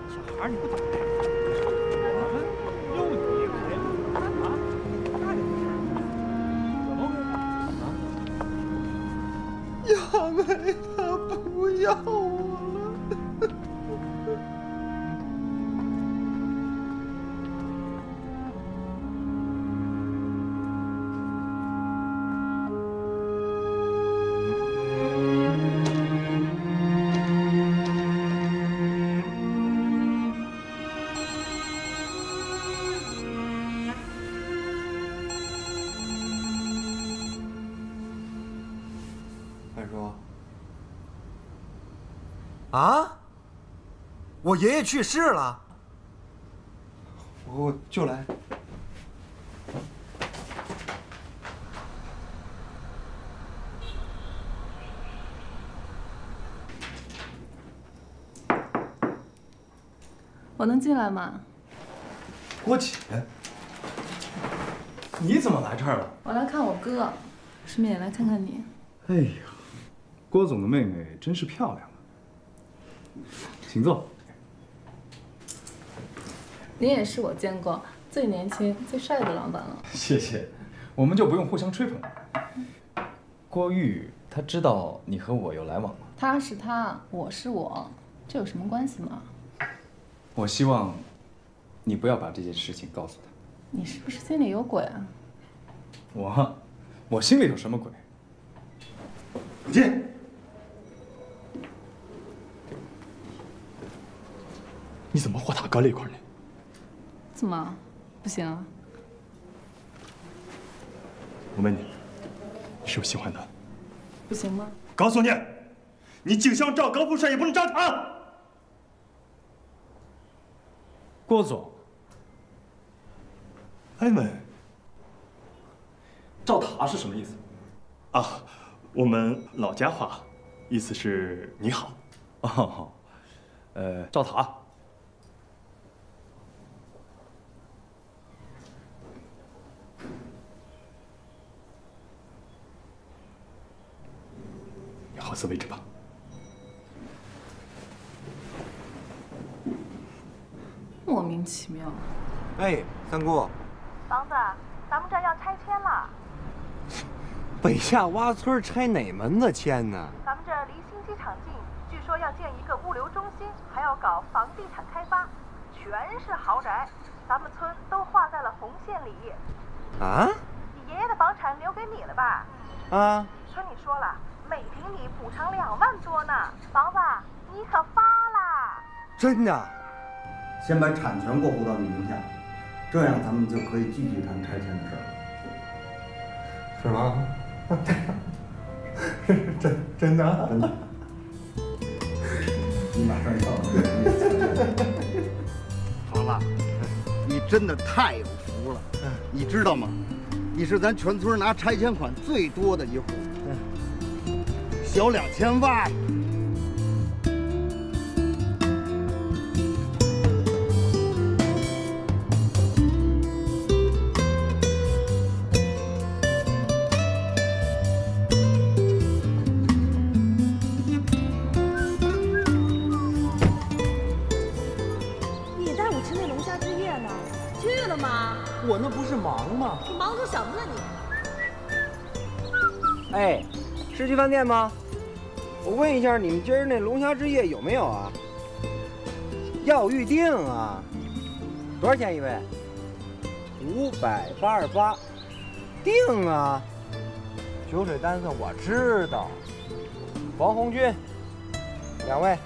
Speaker 6: 小孩你不懂。
Speaker 15: 亚梅她不要。我
Speaker 22: 爷爷去世了。
Speaker 1: 我就来。
Speaker 16: 我能进来吗？
Speaker 12: 郭姐，你怎么来这儿了？
Speaker 16: 我来看我哥，顺便也来看看你。
Speaker 12: 哎呀，郭总的妹妹真是漂亮啊！请坐。
Speaker 16: 你也是我见过最年轻、最帅的老板了。
Speaker 12: 谢谢，我们就不用互相吹捧了。郭玉，他知道你和我有来往吗？
Speaker 16: 他是他，我是我，这有什么关系吗？
Speaker 12: 我希望你不要把这件事情告诉他。
Speaker 16: 你是不是心里有鬼啊？
Speaker 12: 我，我心里有什么鬼？
Speaker 23: 不进。
Speaker 11: 你怎么和他搁了一块呢？
Speaker 16: 怎么，不行啊？
Speaker 11: 我问你，你是不是喜欢他？
Speaker 16: 不行吗？
Speaker 11: 告诉你，你就想找高富帅也不能找他。
Speaker 12: 郭总，
Speaker 11: 艾文，
Speaker 12: 赵塔是什么意思？
Speaker 11: 啊，我们老家话，意思是你好。
Speaker 12: 哦，呃，赵塔。
Speaker 11: 你好自为止吧。
Speaker 16: 莫名其妙。
Speaker 1: 哎，三姑，
Speaker 2: 房子，咱们这要拆迁了。
Speaker 1: 北下洼村拆哪门子迁呢？
Speaker 2: 咱们这离新机场近，据说要建一个物流中心，还要搞房地产开发，全是豪宅，咱们村都划在了红线里。
Speaker 1: 啊？
Speaker 2: 你爷爷的房产留给你了吧？
Speaker 1: 啊？
Speaker 2: 村里说了，每平米补偿两万多呢。房子，你可发啦！
Speaker 1: 真的？
Speaker 24: 先把产权过户到你名下，这样咱们就可以继续谈拆迁的事儿，是吗？真真的真的。你把事儿告诉
Speaker 7: 房子，你真的太有福了，你知道吗？你是咱全村拿拆迁款最多的一户，小两千万。
Speaker 2: 你带我吃那龙虾之夜呢？去了吗？
Speaker 1: 我那不是忙吗？
Speaker 2: 你忙着什么了你？
Speaker 1: 哎，是去饭店吗？我问一下，你们今儿那龙虾之夜有没有啊？要预定啊？多少钱一位？五百八十八，定啊！酒水单子我知道。王红军，两位。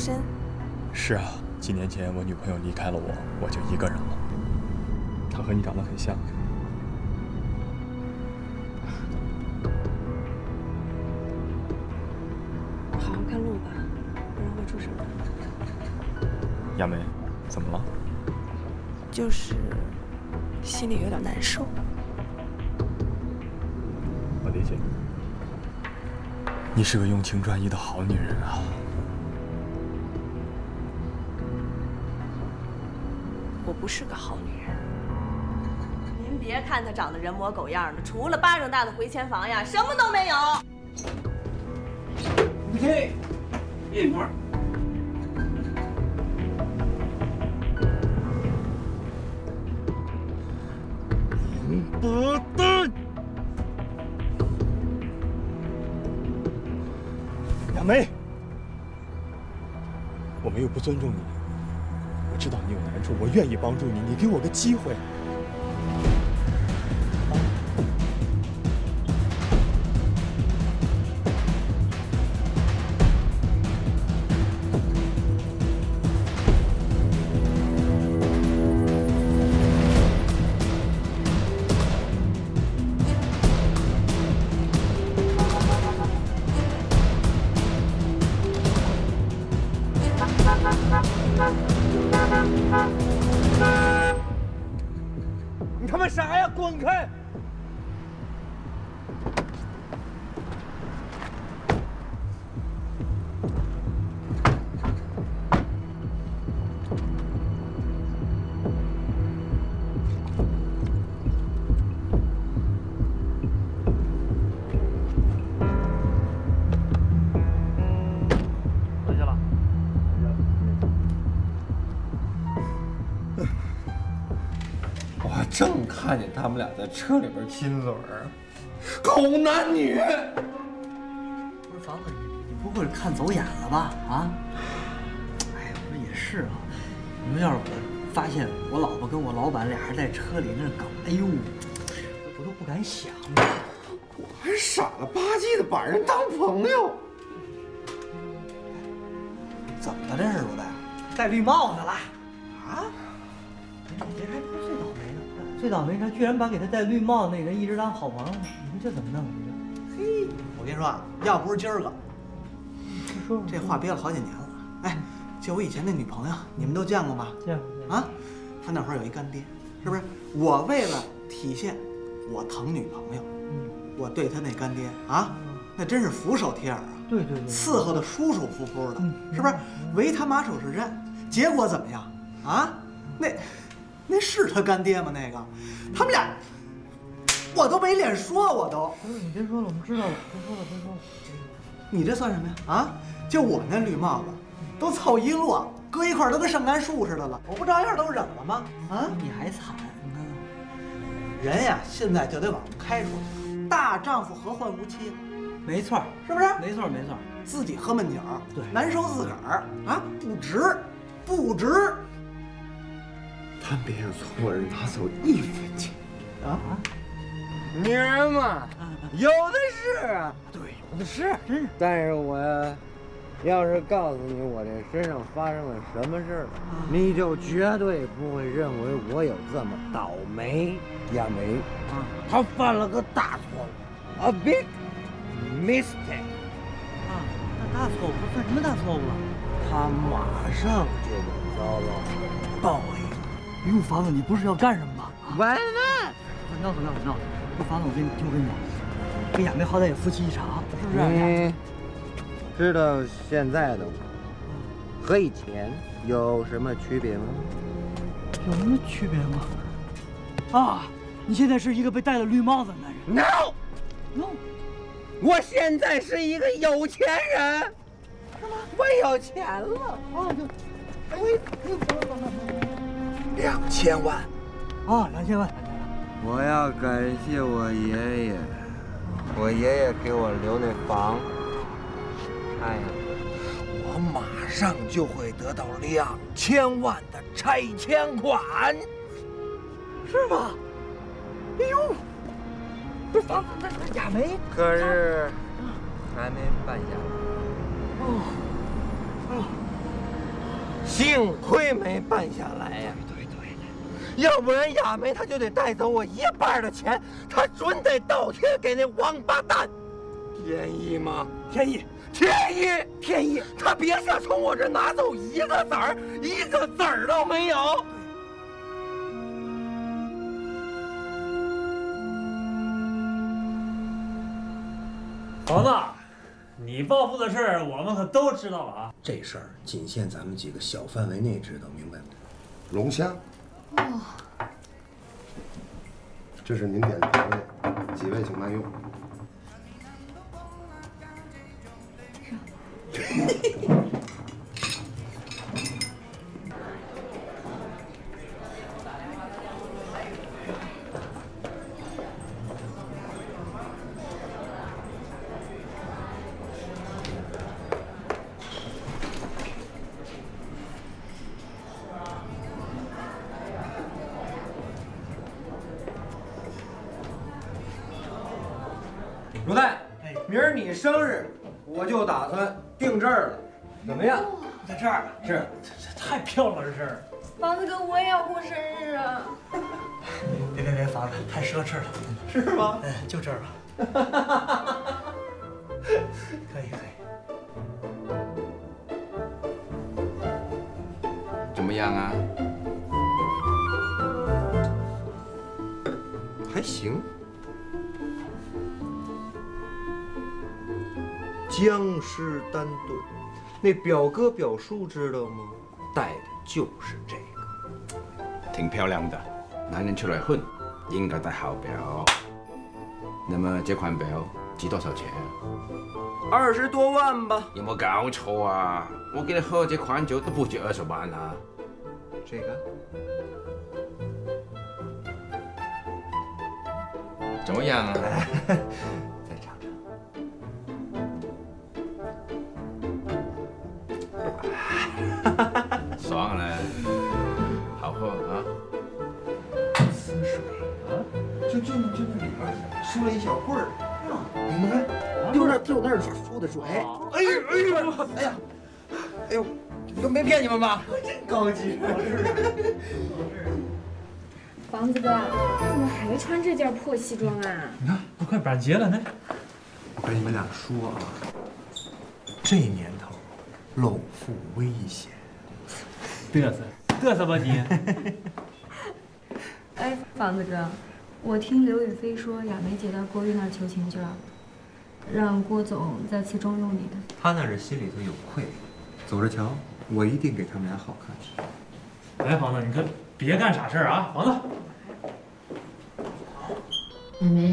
Speaker 2: 身，
Speaker 11: 是啊，几年前我女朋友离开了我，我就一个人了。她和你长得很像。
Speaker 2: 好好看路吧，不然会出事的。
Speaker 11: 亚梅，怎么了？
Speaker 2: 就是心里有点难受。
Speaker 11: 我理解。你是个用情专一的好女人啊。
Speaker 2: 是个好女人。您别看他长得人模狗样的，除了巴掌大的回迁房呀，什么都没有。
Speaker 6: 嘿，一块儿。
Speaker 25: 不对，
Speaker 11: 亚梅，我们又不尊重你，我愿意帮助你，你给我个机会。
Speaker 26: 看见他们俩在车里边亲嘴儿，狗男女。
Speaker 8: 不是房子，你不会是看走眼了吧？啊？哎，我说也是啊。你说要是我发现我老婆跟我老板俩人在车里那搞，哎呦，我都不敢想。
Speaker 26: 我还傻了吧唧的把人当朋友。
Speaker 8: 怎么了这是不戴？戴绿帽子了？啊？哎你这还不是最倒霉的，最倒霉他居然把给他戴绿帽子那人一直当好朋友，你说这怎么弄？
Speaker 10: 嘿，我跟你说啊，要不是今儿个，这话憋了好几年了。哎，就我以前那女朋友，你们都见过吧？
Speaker 8: 见过。
Speaker 10: 啊，他那会儿有一干爹，是不是？我为了体现我疼女朋友，我对他那干爹啊，那真是俯首帖耳啊。
Speaker 8: 对对对，
Speaker 10: 伺候的舒舒服服的，是不是？唯他马首是瞻，结果怎么样？啊，那那是他干爹吗？那个，他们俩，我都没脸说，我都。
Speaker 8: 不是你别说了，我们知道了，别说了，别说了。
Speaker 10: 你这算什么呀？啊，就我那绿帽子，都凑一摞，搁一块儿都跟圣诞树似的了，我不照样都忍了吗？啊，
Speaker 8: 你还惨，你看看。
Speaker 10: 人呀，现在就得往开说，大丈夫何患无妻？
Speaker 8: 没错，
Speaker 10: 是不是？
Speaker 8: 没错，没错。
Speaker 10: 自己喝闷酒，
Speaker 8: 对，
Speaker 10: 难受自个儿啊，不值，不值。
Speaker 26: 他没有从我这儿拿走一分钱
Speaker 10: 啊！
Speaker 1: 女人嘛，有的是啊，
Speaker 8: 对，有的是，真是。
Speaker 1: 但是我要是告诉你我这身上发生了什么事儿，你就绝对不会认为我有这么倒霉。亚梅啊，他犯了个大错误，a big mistake。
Speaker 8: 啊，那大错误，他犯什么大错误了？
Speaker 1: 他马上就要遭到报应。
Speaker 8: 哎呦，房子，你不是要干什么吧？
Speaker 1: 完了！
Speaker 8: 闹腾闹腾闹腾！这房子，我跟你听我跟你讲，跟亚梅好歹也夫妻一场，是不是？
Speaker 1: 你知道现在的我和以前有什么区别吗？
Speaker 8: 有什么区别吗？啊，你现在是一个被戴了绿帽子的男人。
Speaker 1: No，No，我现在是一个有钱人，我有钱了。
Speaker 8: 啊，就，哎，
Speaker 1: 两千万。
Speaker 8: 啊，两千万。
Speaker 1: 我要感谢我爷爷，我爷爷给我留那房，哎呀，我马上就会得到两千万的拆迁款，
Speaker 8: 是吗？哎呦，这房子那是亚梅，
Speaker 1: 可是还没办下来。
Speaker 8: 哦，哦，
Speaker 1: 幸亏没办下来呀。要不然亚梅他就得带走我一半的钱，他准得倒贴给那王八蛋，天意吗？
Speaker 8: 天意，
Speaker 1: 天意，
Speaker 8: 天意！
Speaker 1: 他别想从我这拿走一个子儿，一个子儿都没有。
Speaker 6: 房子，你报复的事儿我们可都知道了啊。
Speaker 26: 这事儿仅限咱们几个小范围内知道，明白吗？
Speaker 27: 龙虾。
Speaker 16: 哦，
Speaker 13: 这是您点的调味，几位请慢用。
Speaker 22: 这
Speaker 15: 太漂亮了，这事儿。
Speaker 17: 房子哥，我也要过生日啊！
Speaker 15: 别别别，房子太奢侈了，
Speaker 22: 是吗？
Speaker 15: 哎，就这儿吧。可以可以。
Speaker 28: 怎么样啊？
Speaker 1: 还行。江诗丹顿，那表哥表叔知道吗？带的就是这个，
Speaker 28: 挺漂亮的。男人出来混，应该戴好表。那么这款表值多少钱啊？
Speaker 22: 二十多万吧。
Speaker 28: 有冇搞错啊？我给你喝这款酒都不止二十万啊。
Speaker 1: 这个
Speaker 28: 怎么样啊？
Speaker 1: 就就就那里边输了一小棍儿，你们看，就那就那儿出的水。哎呦哎呦哎呀，哎呦，我没骗你们吧？真高级。
Speaker 9: 房子哥，怎么还穿这件破西装啊？
Speaker 15: 你看，都快板结了呢。
Speaker 1: 我跟你们俩说啊，这年头，露富危险。
Speaker 15: 嘚瑟，嘚瑟吧你。
Speaker 9: 哎，房子哥，我听刘雨菲说雅梅姐到郭玉那儿求情去了，让郭总再次重用你的。
Speaker 1: 他那是心里头有愧，走着瞧，我一定给他们俩好看。
Speaker 15: 来，房子，你可别干傻事儿啊，房子。
Speaker 20: 雅梅，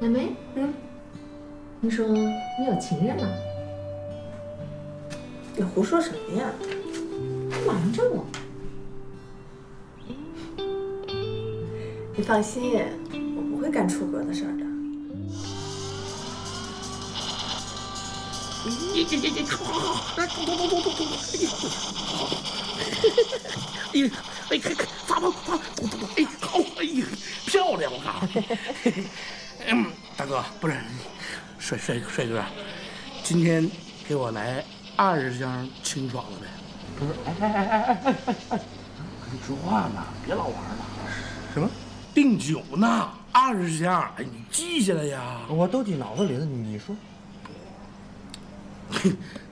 Speaker 20: 雅梅，嗯，听说你有情人了？
Speaker 2: 你胡说什么呀？
Speaker 20: 瞒着我。
Speaker 2: 你放心，我不会干出格的事儿的。
Speaker 29: 你这这这，好好好，来，走走走走走走，哎呀，哎，看看，发吧发，走走走，哎，好，哎呀，漂亮，我靠！嗯，大哥，不是，帅帅帅哥，今天给我来二十箱清爽的呗。不是，哎哎哎哎哎哎哎，你说话呢，别老玩了。
Speaker 1: 什么？
Speaker 29: 订酒呢？二十箱，哎，你记下来呀。
Speaker 1: 我都记脑子里了，你说。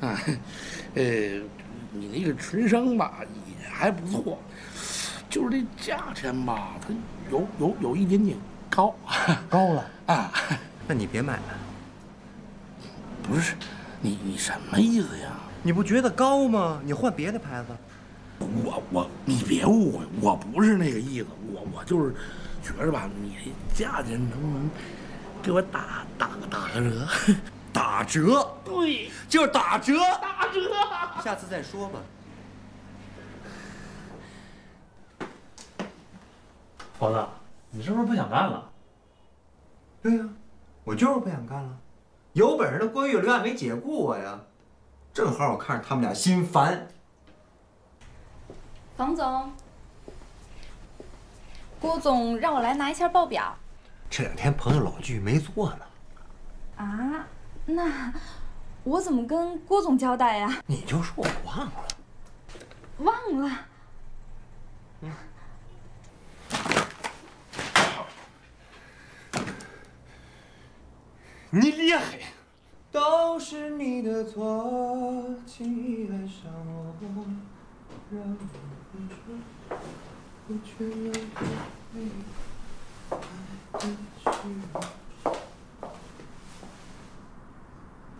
Speaker 29: 啊，呃，你那个纯生吧也还不错，就是这价钱吧，它有有有一点点高，
Speaker 1: 高了
Speaker 29: 啊。
Speaker 1: 那你别买了。
Speaker 29: 不是，你你什么意思呀？
Speaker 1: 你不觉得高吗？你换别的牌子。
Speaker 29: 我我你别误会，我不是那个意思，我我就是觉着吧，你这价钱能不能给我打打打个折？
Speaker 1: 打折？
Speaker 29: 对，
Speaker 1: 就是打折。
Speaker 29: 打折。
Speaker 1: 下次再说吧。
Speaker 15: 房子，你是不是不想干了？
Speaker 1: 对呀、我就是不想干了。有本事的郭玉、刘亚梅解雇我呀！正好我看着他们俩心烦。
Speaker 9: 房总，郭总让我来拿一下报表。
Speaker 1: 这两天朋友老聚没做呢，
Speaker 9: 啊，那我怎么跟郭总交代呀？
Speaker 1: 你就说我忘了。
Speaker 9: 忘了。
Speaker 1: 你厉害，都是你的错，轻易爱上我，让我说，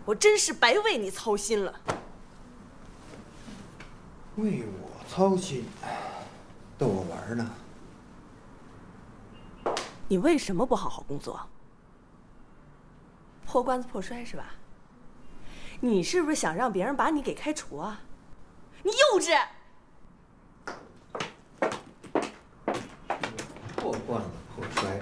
Speaker 1: 我
Speaker 2: 真是白为你操心了。
Speaker 1: 为我操心，逗我玩呢。
Speaker 2: 你为什么不好好工作？破罐子破摔是吧？你是不是想让别人把你给开除啊？你幼稚！
Speaker 1: 破罐子破摔，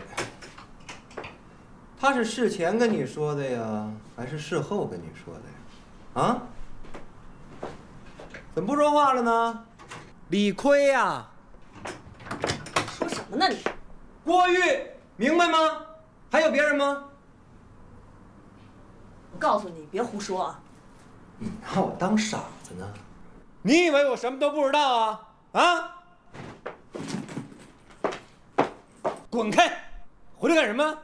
Speaker 1: 他是事前跟你说的呀，还是事后跟你说的呀？啊？怎么不说话了呢？理亏呀！
Speaker 2: 说什么呢你？
Speaker 1: 郭玉，明白吗？还有别人吗？
Speaker 2: 我告诉你，别胡说啊！
Speaker 1: 你拿我当傻子呢？你以为我什么都不知道啊？啊！滚开！回来干什么？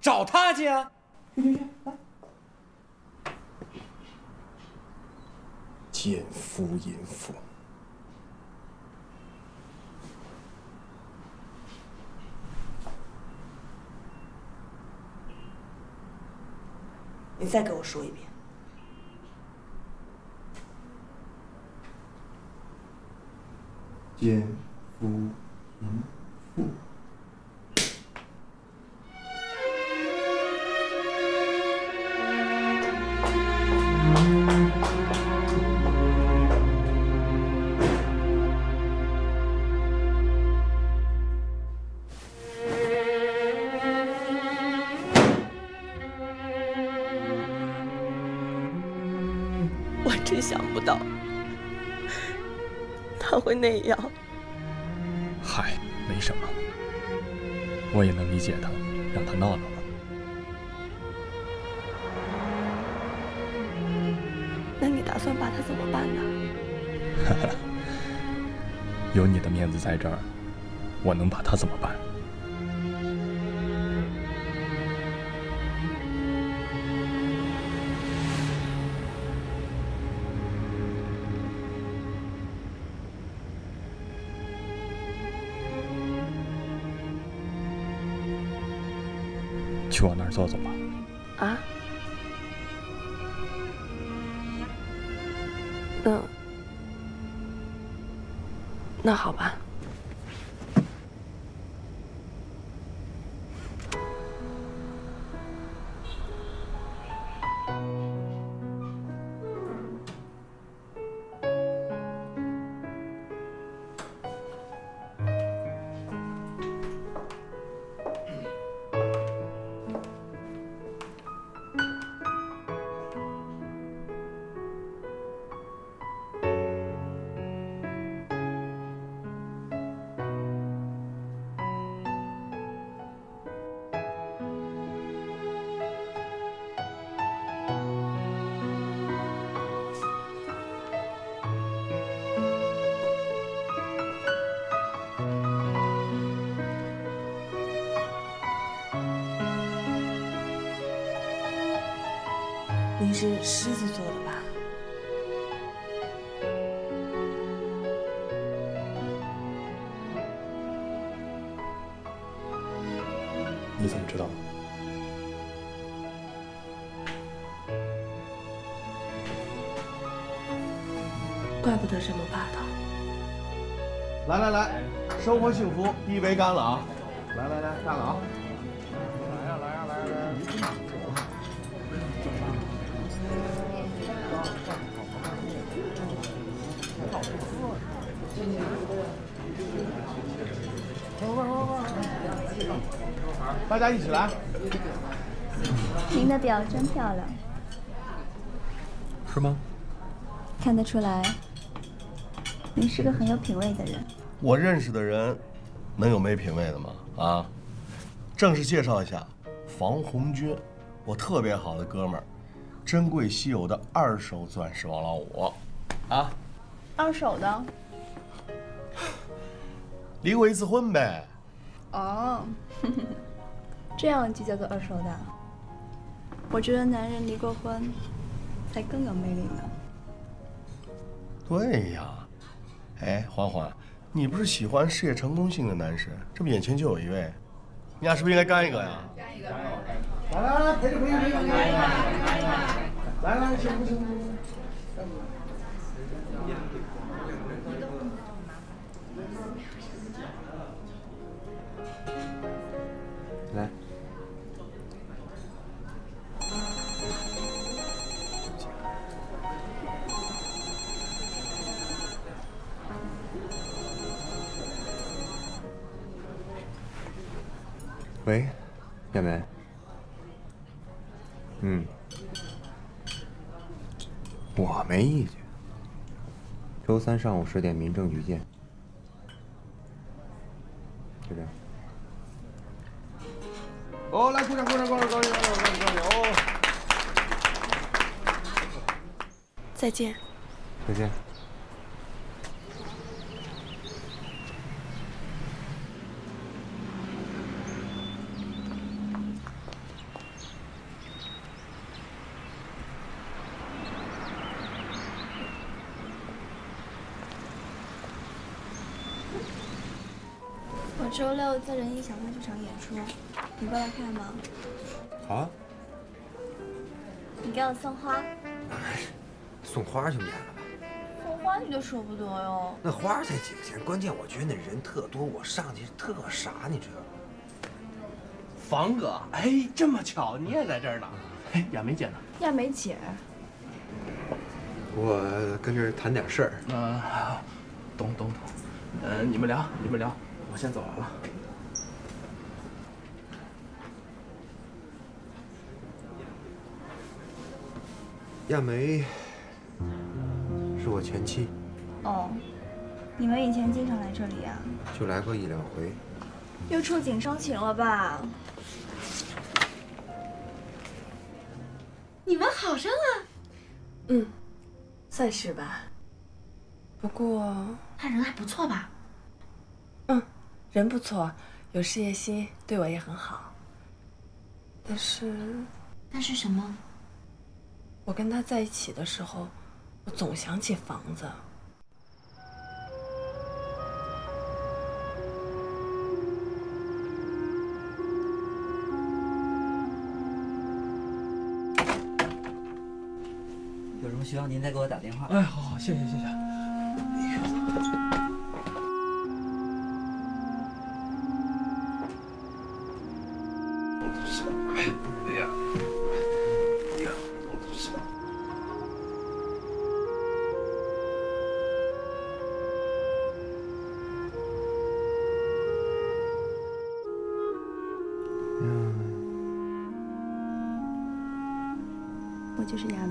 Speaker 1: 找他去啊！去去去，来！
Speaker 13: 奸夫淫妇。
Speaker 2: 你再给我说一遍。
Speaker 13: 奸夫淫妇。
Speaker 2: 那样。
Speaker 11: 嗨，没什么，我也能理解他，让他闹闹吧。
Speaker 2: 那你打算把他怎么办呢？
Speaker 11: 哈 哈有你的面子在这儿，我能把他怎么办？
Speaker 2: 是狮子座的吧？
Speaker 11: 你怎么知道？
Speaker 2: 怪不得这么霸道。
Speaker 13: 来来来，生活幸福，一杯干了啊！家一起来。
Speaker 17: 您的表真漂亮，
Speaker 11: 是吗？
Speaker 17: 看得出来，您是个很有品味的人。
Speaker 13: 我认识的人，能有没品位的吗？啊！正式介绍一下，房红军，我特别好的哥们儿，珍贵稀有的二手钻石王老五，啊，
Speaker 17: 二手的？
Speaker 13: 离过一次婚呗。
Speaker 17: 哦，这样就叫做二手的。我觉得男人离过婚，才更有魅力呢。
Speaker 13: 对呀，哎，欢欢，你不是喜欢事业成功型的男士？这不眼前就有一位，你俩是不是应该干一个呀？
Speaker 8: 干一个，
Speaker 13: 来来来，陪着陪着陪着，来来，行不行不行？
Speaker 1: 喂，亚梅。嗯，我没意见。周三上午十点，民政局见。就这样。
Speaker 28: 哦，来鼓掌，鼓掌，鼓掌，高兴，高兴，高兴，高兴哦！
Speaker 2: 再见。
Speaker 1: 再见。
Speaker 17: 我周六在人艺小话剧场演出，你过来看吗？
Speaker 1: 好啊，
Speaker 17: 你给我送花，
Speaker 1: 送花就免了吧。
Speaker 17: 送花你就舍不得哟。
Speaker 1: 那花才几个钱，关键我觉得那人特多，我上去特傻，你知道吗？
Speaker 29: 房哥，哎，这么巧，你也在这儿呢。哎，亚梅姐呢？
Speaker 17: 亚梅姐，
Speaker 1: 我跟这儿谈点事儿。
Speaker 29: 嗯，懂懂懂。嗯，你们聊，你们聊，我先走了啊。
Speaker 1: 亚梅是我前妻，
Speaker 17: 哦，你们以前经常来这里啊？
Speaker 1: 就来过一两回。
Speaker 17: 又触景伤情了吧？
Speaker 2: 你们好上了？嗯，算是吧。不过
Speaker 20: 他人还不错吧？
Speaker 2: 嗯，人不错，有事业心，对我也很好。但是，
Speaker 20: 但是什么？
Speaker 2: 我跟他在一起的时候，我总想起房子。
Speaker 15: 有什么需要您再给我打电话。
Speaker 6: 哎，好好，谢谢谢谢。
Speaker 17: 我就是亚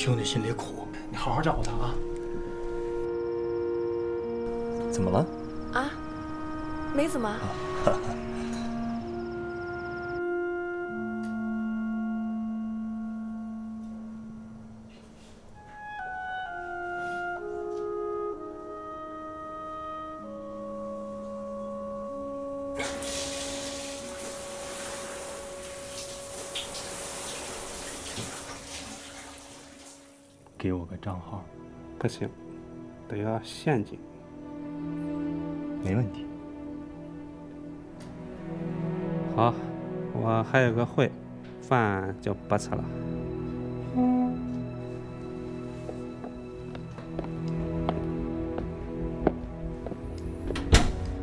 Speaker 29: 兄弟心里苦，你好好照顾他啊。
Speaker 21: 怎么了？
Speaker 2: 啊，没怎么。
Speaker 6: 给
Speaker 30: 得要现金。
Speaker 21: 没问题。
Speaker 30: 好，我还有个会，饭就不吃了。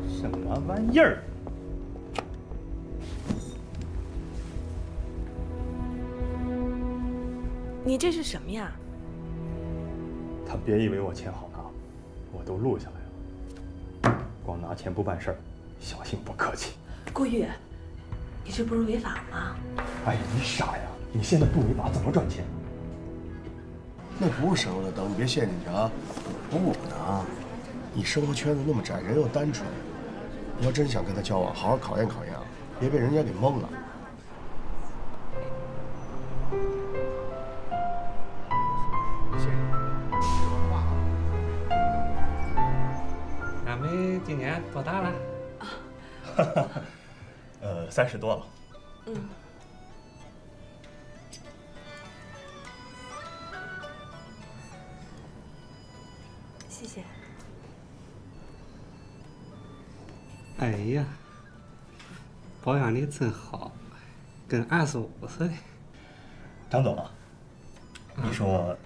Speaker 11: 什么玩意儿？
Speaker 2: 你这是什么呀？
Speaker 11: 他别以为我钱好拿，我都录下来了。光拿钱不办事儿，小心不客气。
Speaker 2: 顾玉，你这不是违法吗？
Speaker 11: 哎呀，你傻呀！你现在不违法怎么赚钱？
Speaker 13: 那不是省油的灯，你别陷进去啊！不能，你生活圈子那么窄，人又单纯，你要真想跟他交往，好好考验考验啊，别被人家给蒙了。
Speaker 11: 三十多了。
Speaker 2: 嗯。谢谢。
Speaker 30: 哎呀，保养的真好，跟二十五似的。
Speaker 11: 张总啊，你说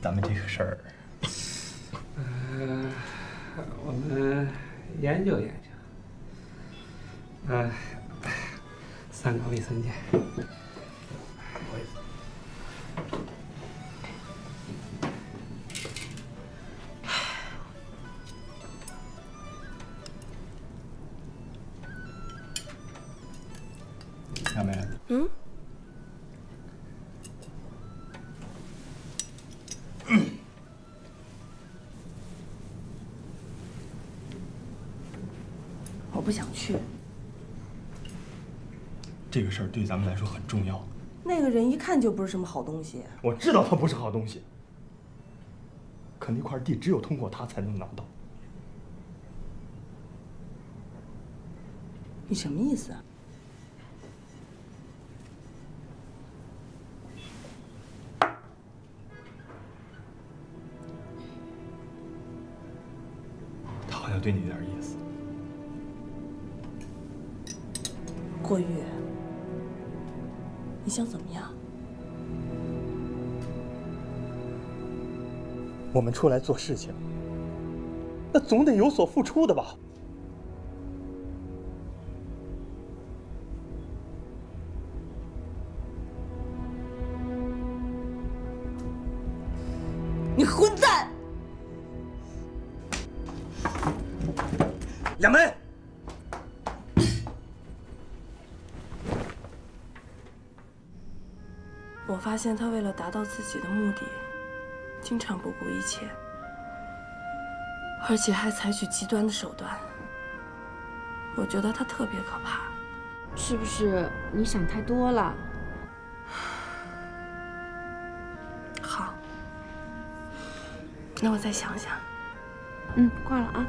Speaker 11: 咱们这个事儿，
Speaker 30: 呃，我们研究研
Speaker 11: 再见。对咱们来说很重要。
Speaker 2: 那个人一看就不是什么好东西。
Speaker 11: 我知道他不是好东西，可那块地只有通过他才能拿到。
Speaker 2: 你什么意思啊？
Speaker 11: 他好像对你有点意思。
Speaker 2: 郭玉，你想怎么样？
Speaker 11: 我们出来做事情，那总得有所付出的吧？
Speaker 2: 现他为了达到自己的目的，经常不顾一切，而且还采取极端的手段。我觉得他特别可怕。
Speaker 20: 是不是你想太多了？
Speaker 2: 好，那我再想想。
Speaker 20: 嗯，挂了啊。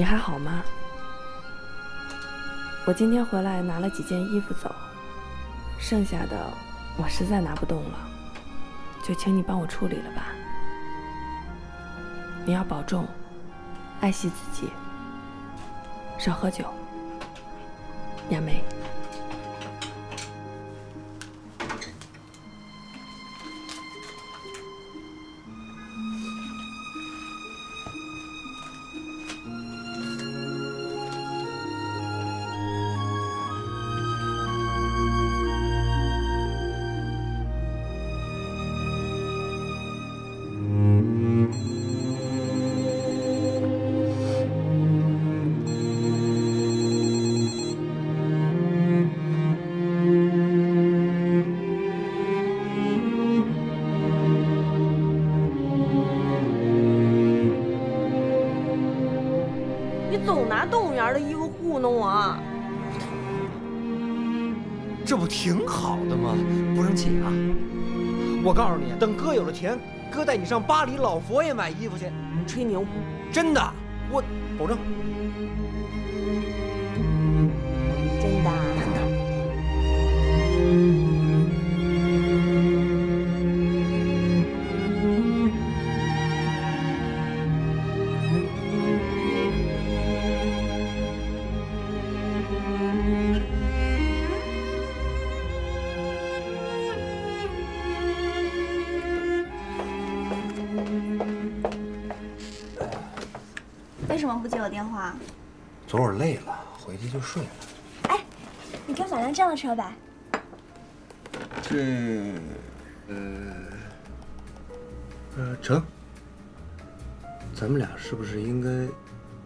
Speaker 2: 你还好吗？我今天回来拿了几件衣服走，剩下的我实在拿不动了，就请你帮我处理了吧。你要保重，爱惜自己，少喝酒。亚梅。
Speaker 22: 钱，哥带你上巴黎老佛爷买衣服去。
Speaker 2: 吹牛。
Speaker 1: 真的，我保证。
Speaker 17: 这样的车吧。
Speaker 1: 这，呃，呃，成。咱们俩是不是应该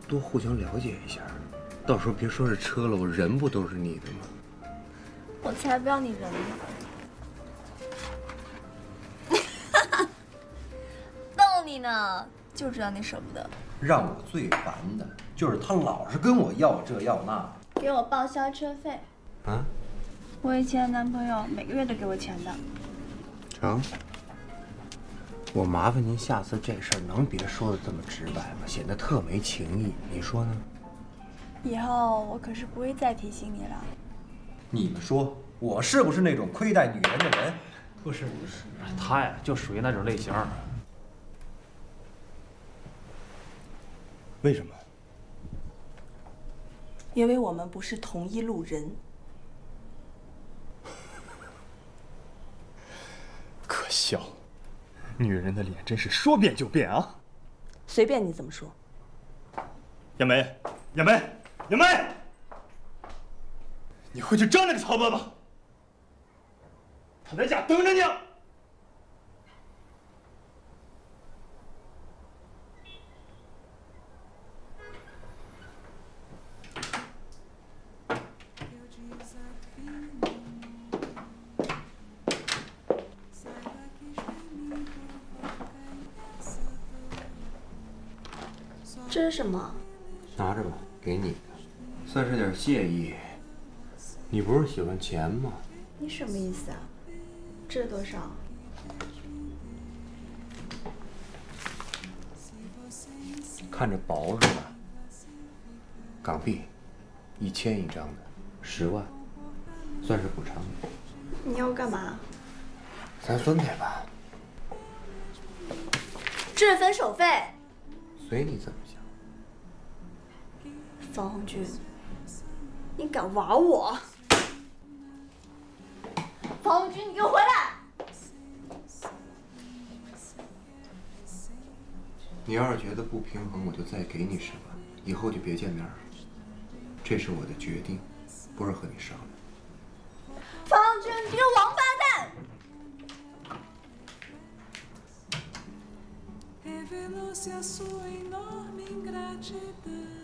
Speaker 1: 多互相了解一下？到时候别说是车了，我人不都是你的吗？
Speaker 17: 我才不要你人呢！逗你呢，就知道你舍不得。
Speaker 1: 让我最烦的就是他老是跟我要这要那。
Speaker 17: 给我报销车费。
Speaker 1: 啊？
Speaker 17: 我以前的男朋友每个月都给我钱的。
Speaker 1: 成。我麻烦您下次这事儿能别说的这么直白吗？显得特没情义，你说呢？
Speaker 17: 以后我可是不会再提醒你了。
Speaker 1: 你们说我是不是那种亏待女人的人？
Speaker 6: 不是不是，他呀就属于那种类型。
Speaker 13: 为什么？
Speaker 2: 因为我们不是同一路人。
Speaker 11: 可笑，女人的脸真是说变就变啊！
Speaker 2: 随便你怎么说。
Speaker 11: 亚梅，亚梅，亚梅，你回去找那个曹伯伯，他在家等着你。
Speaker 17: 这是什么？
Speaker 1: 拿着吧，给你的，算是点谢意。你不是喜欢钱吗？
Speaker 17: 你什么意思啊？这是多少？
Speaker 1: 看着薄是吧？港币，一千一张的，十万，算是补偿你。
Speaker 17: 你要干嘛？
Speaker 1: 咱分开吧，
Speaker 17: 这是分手费。
Speaker 1: 随你怎么想。
Speaker 17: 方红军，你敢玩我？方红军，你给我回来！
Speaker 1: 你要是觉得不平衡，我就再给你十万，以后就别见面了。这是我的决定，不是和你商量。
Speaker 17: 方红军，你这个王八蛋
Speaker 31: ！revelou-se a sua enorme ingratidão.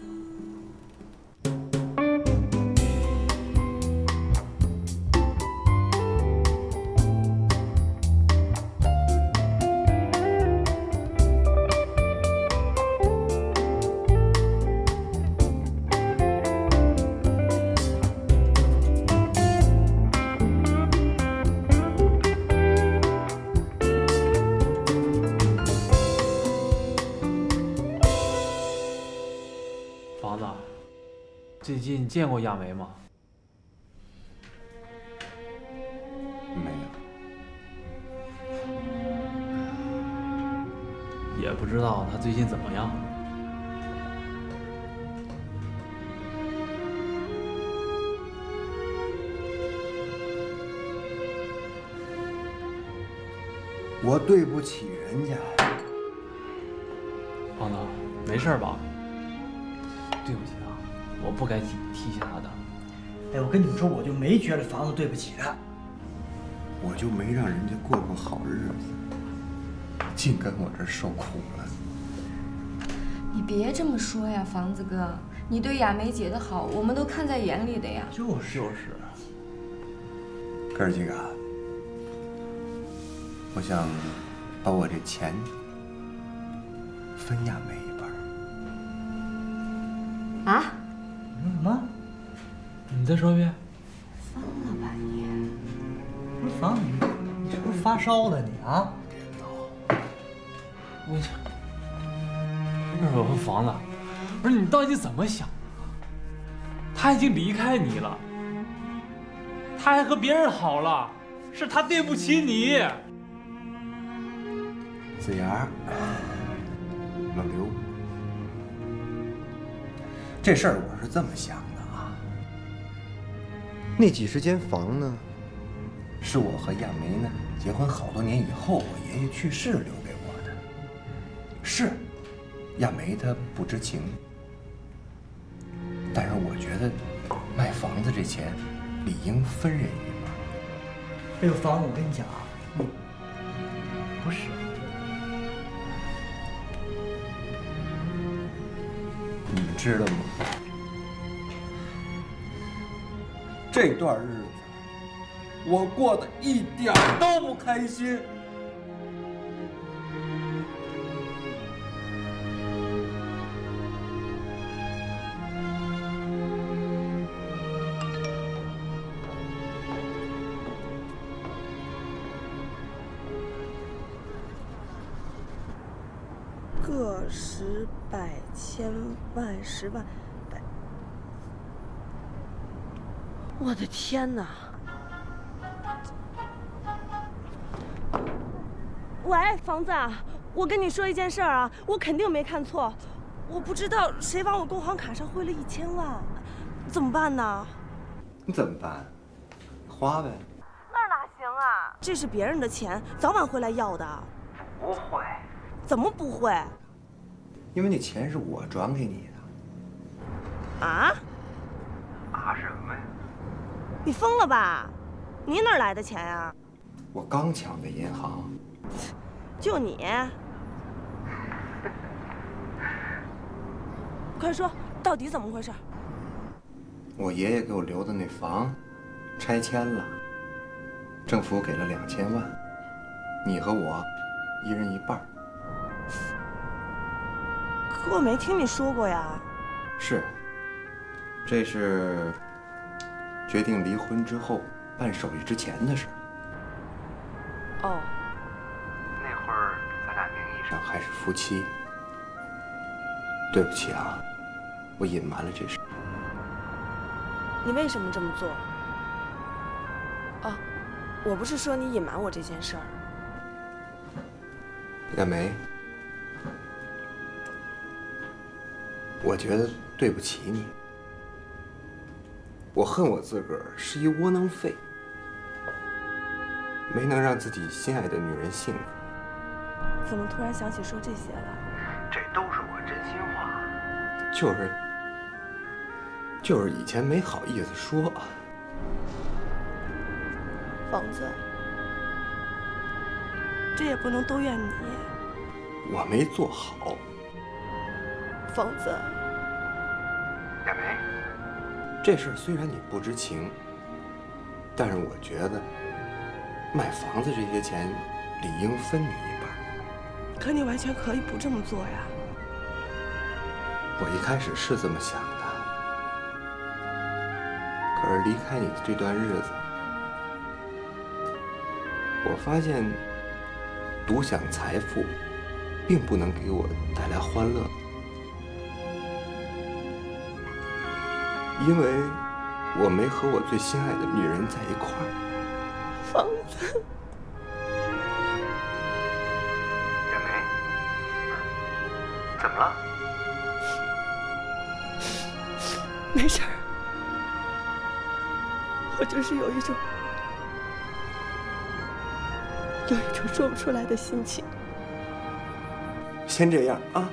Speaker 6: 见过亚梅吗？
Speaker 1: 没有。
Speaker 6: 也不知道她最近怎么样。
Speaker 1: 我对不起人家。
Speaker 6: 胖子，没事吧？对不起啊，我不该提提起他的。
Speaker 10: 哎，我跟你们说，我就没觉得房子对不起他。
Speaker 1: 我就没让人家过过好日子，净跟我这儿受苦了。
Speaker 32: 你别这么说呀，房子哥，你对亚梅姐的好，我们都看在眼里的呀。
Speaker 6: 就是就是。
Speaker 1: 哥儿几个，我想把我这钱分亚梅一半儿。
Speaker 32: 啊？
Speaker 10: 你说什么？
Speaker 6: 你再说一遍。
Speaker 32: 疯了吧你？
Speaker 10: 不是房子，你你是不是发烧了你啊？
Speaker 6: 我不是我问房子，不是你到底怎么想的？他已经离开你了，他还和别人好了，是他对不起你。
Speaker 1: 子牙，老刘，这事儿我是这么想的啊。那几十间房呢，是我和亚梅呢结婚好多年以后，我爷爷去世留给我的。是，亚梅她不知情，但是我觉得卖房子这钱理应分人一半。
Speaker 8: 这个房子我跟你讲啊，嗯，不是，
Speaker 1: 知道吗？这段日子我过得一点都不开心。
Speaker 2: 我的天哪！喂，房子啊，我跟你说一件事儿啊，我肯定没看错，我不知道谁往我工行卡上汇了一千万，怎么办呢？
Speaker 1: 你怎么办？花呗。
Speaker 2: 那哪行啊？这是别人的钱，早晚会来要的。
Speaker 1: 不会。
Speaker 2: 怎么不会？
Speaker 1: 因为那钱是我转给你的。
Speaker 2: 啊？你疯了吧？你哪儿来的钱呀？
Speaker 1: 我刚抢的银行。
Speaker 2: 就你？快说，到底怎么回事？
Speaker 1: 我爷爷给我留的那房，拆迁了，政府给了两千万，你和我一人一半儿。
Speaker 2: 可我没听你说过呀。
Speaker 1: 是，这是决定离婚之后办手续之前的事。
Speaker 2: 哦，
Speaker 1: 那会儿咱俩名义上还是夫妻。对不起啊，我隐瞒了这事。
Speaker 2: 你为什么这么做？哦，我不是说你隐瞒我这件事儿。
Speaker 1: 亚梅，我觉得对不起你。我恨我自个儿是一窝囊废，没能让自己心爱的女人幸福。
Speaker 2: 怎么突然想起说这些了？
Speaker 1: 这都是我真心话。就是，就是以前没好意思说。
Speaker 2: 房子，这也不能都怨你。
Speaker 1: 我没做好。
Speaker 2: 房子，
Speaker 1: 亚梅，这事儿虽然你不知情，但是我觉得卖房子这些钱理应分你一半。
Speaker 2: 可你完全可以不这么做呀。
Speaker 1: 我一开始是这么想的，可是离开你的这段日子，我发现独享财富并不能给我带来欢乐，因为我没和我最心爱的女人在一块儿。
Speaker 2: 房子，
Speaker 1: 亚梅，怎么了？
Speaker 2: 没事儿，我就是有一种有一种说不出来的心情。
Speaker 1: 先这样啊。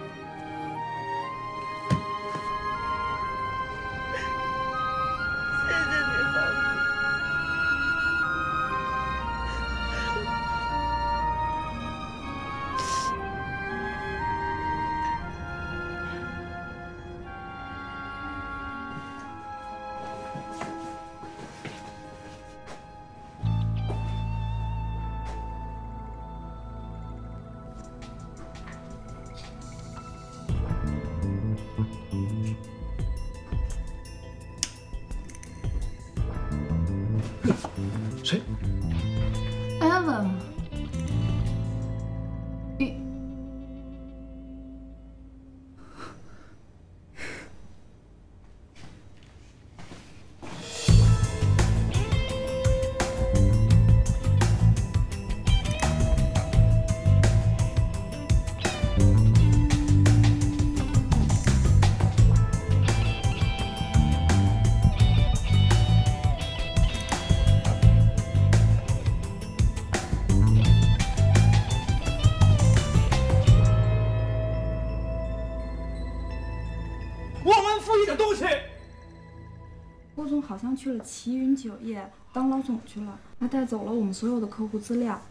Speaker 33: 好像去了齐云酒业当老总去了，他带走了我们所有的客户资料。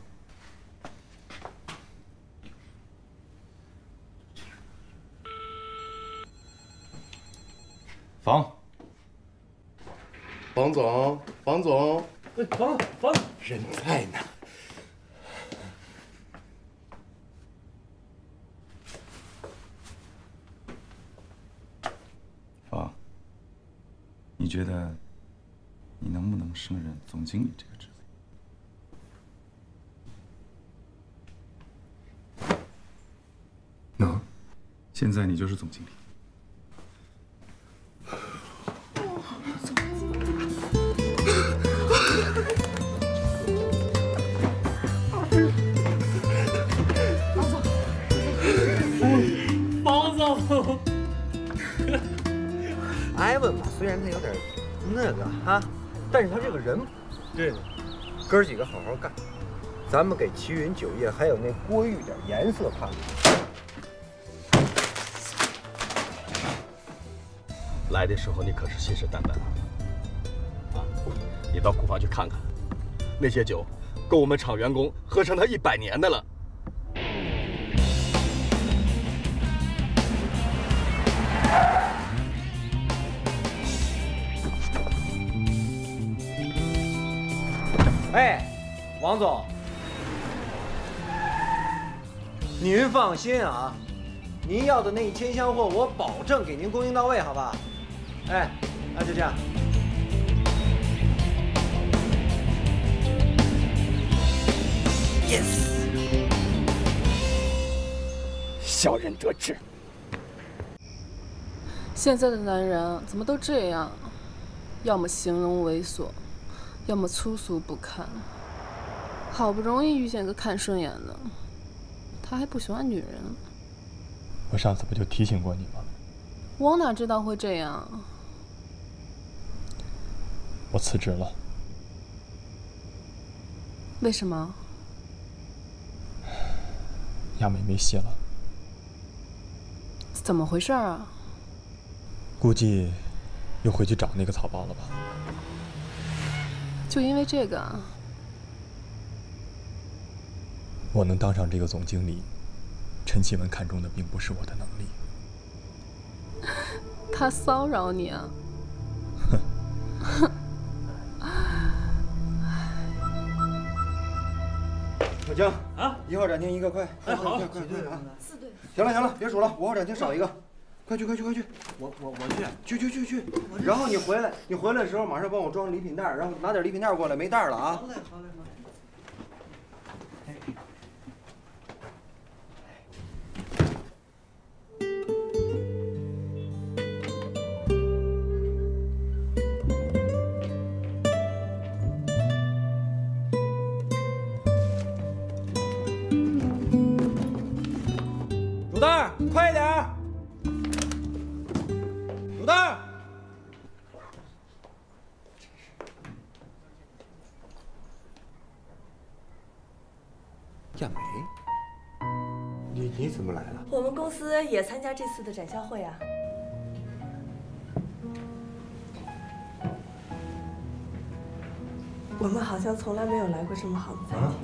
Speaker 12: 房，
Speaker 7: 房总，房总，
Speaker 6: 房房
Speaker 7: 人在呢。
Speaker 12: 房，你觉得你胜任总经理这个职位？能。现在你就是总经理。
Speaker 6: 房总，
Speaker 1: 艾文吧，虽然他有点那个哈，但是他这个人，对，哥儿几个好好干，咱们给齐云酒业还有那郭玉点颜色看看。
Speaker 7: 来的时候你可是信誓旦旦啊！你到库房去看看，那些酒够我们厂员工喝上他一百年的了。
Speaker 1: 王总，您放心啊，您要的那一千箱货，我保证给您供应到位，好吧？哎，那就这样。
Speaker 6: yes，小人得志。
Speaker 16: 现在的男人啊怎么都这样？要么形容猥琐，要么粗俗不堪。好不容易遇见个看顺眼的，他还不喜欢女人。
Speaker 11: 我上次不就提醒过你吗？
Speaker 16: 我哪知道会这样？
Speaker 11: 我辞职了。
Speaker 16: 为什么？
Speaker 11: 亚美没戏了，
Speaker 16: 怎么回事啊？
Speaker 11: 估计又回去找那个草包了吧？
Speaker 16: 就因为这个啊？
Speaker 11: 我能当上这个总经理，陈启文看中的并不是我的能力。
Speaker 16: 他骚扰你啊？
Speaker 1: 哼小江啊，一号展厅一个，快！
Speaker 6: 哎，好，
Speaker 1: 快快快啊！
Speaker 16: 四队。
Speaker 1: 行了行了，别数了，五号展厅少一个，快去快去快去！
Speaker 8: 我我我去
Speaker 1: 去去去去，然后你回来，你回来的时候马上帮我装礼品袋，然后拿点礼品袋过来，没袋了啊！
Speaker 8: 好嘞好嘞
Speaker 1: 快点儿！卤蛋，亚梅，你你怎么来了？
Speaker 2: 我们公司也参加这次的展销会啊。我们好像从来没有来过这么好的餐厅。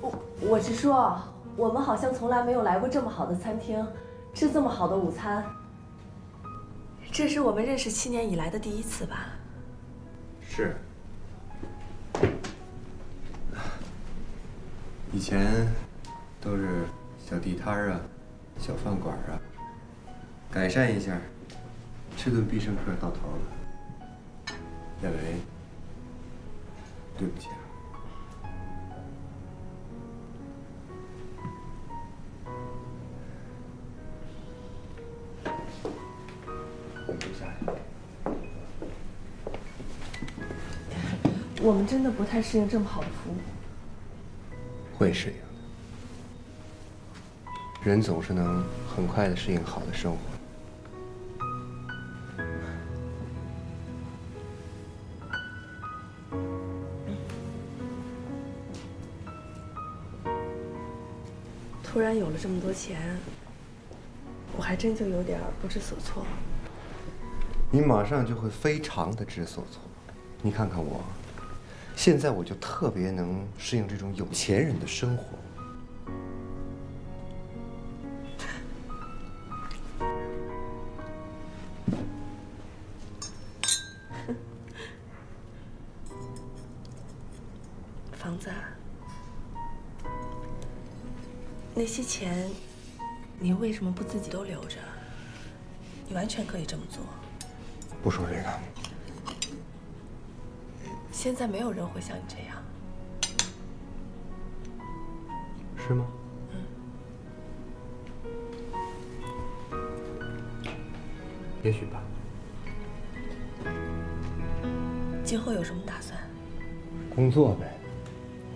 Speaker 2: 我我是说，我们好像从来没有来过这么好的餐厅，吃这么好的午餐。这是我们认识七年以来的第一次吧？
Speaker 34: 是。以前都是小地摊儿啊，小饭馆啊，改善一下，吃顿必胜客到头了。亚雷，对不起我们
Speaker 2: 真的不太适应这么好的服务。
Speaker 34: 会适应的。人总是能很快的适应好的生活。
Speaker 2: 突然有了这么多钱，我还真就有点不知所措。
Speaker 1: 你马上就会非常的知所措。你看看我，现在我就特别能适应这种有钱人的生活。
Speaker 2: 房子，那些钱，你为什么不自己都留着？你完全可以这么做。
Speaker 1: 不说这个，
Speaker 2: 现在没有人会像你这样。
Speaker 1: 是吗？嗯也许吧。
Speaker 2: 今后有什么打算？
Speaker 1: 工作呗，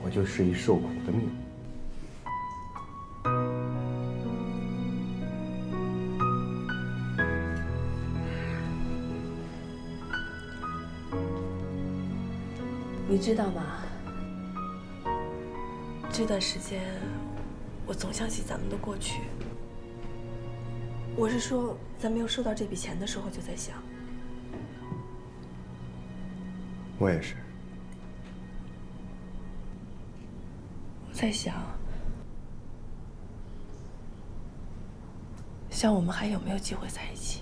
Speaker 1: 我就是一受苦的命。
Speaker 2: 知道吗？这段时间，我总想起咱们的过去。我是说，在没有收到这笔钱的时候，就在想，
Speaker 1: 我也是。
Speaker 2: 我在想，像我们还有没有机会在一起？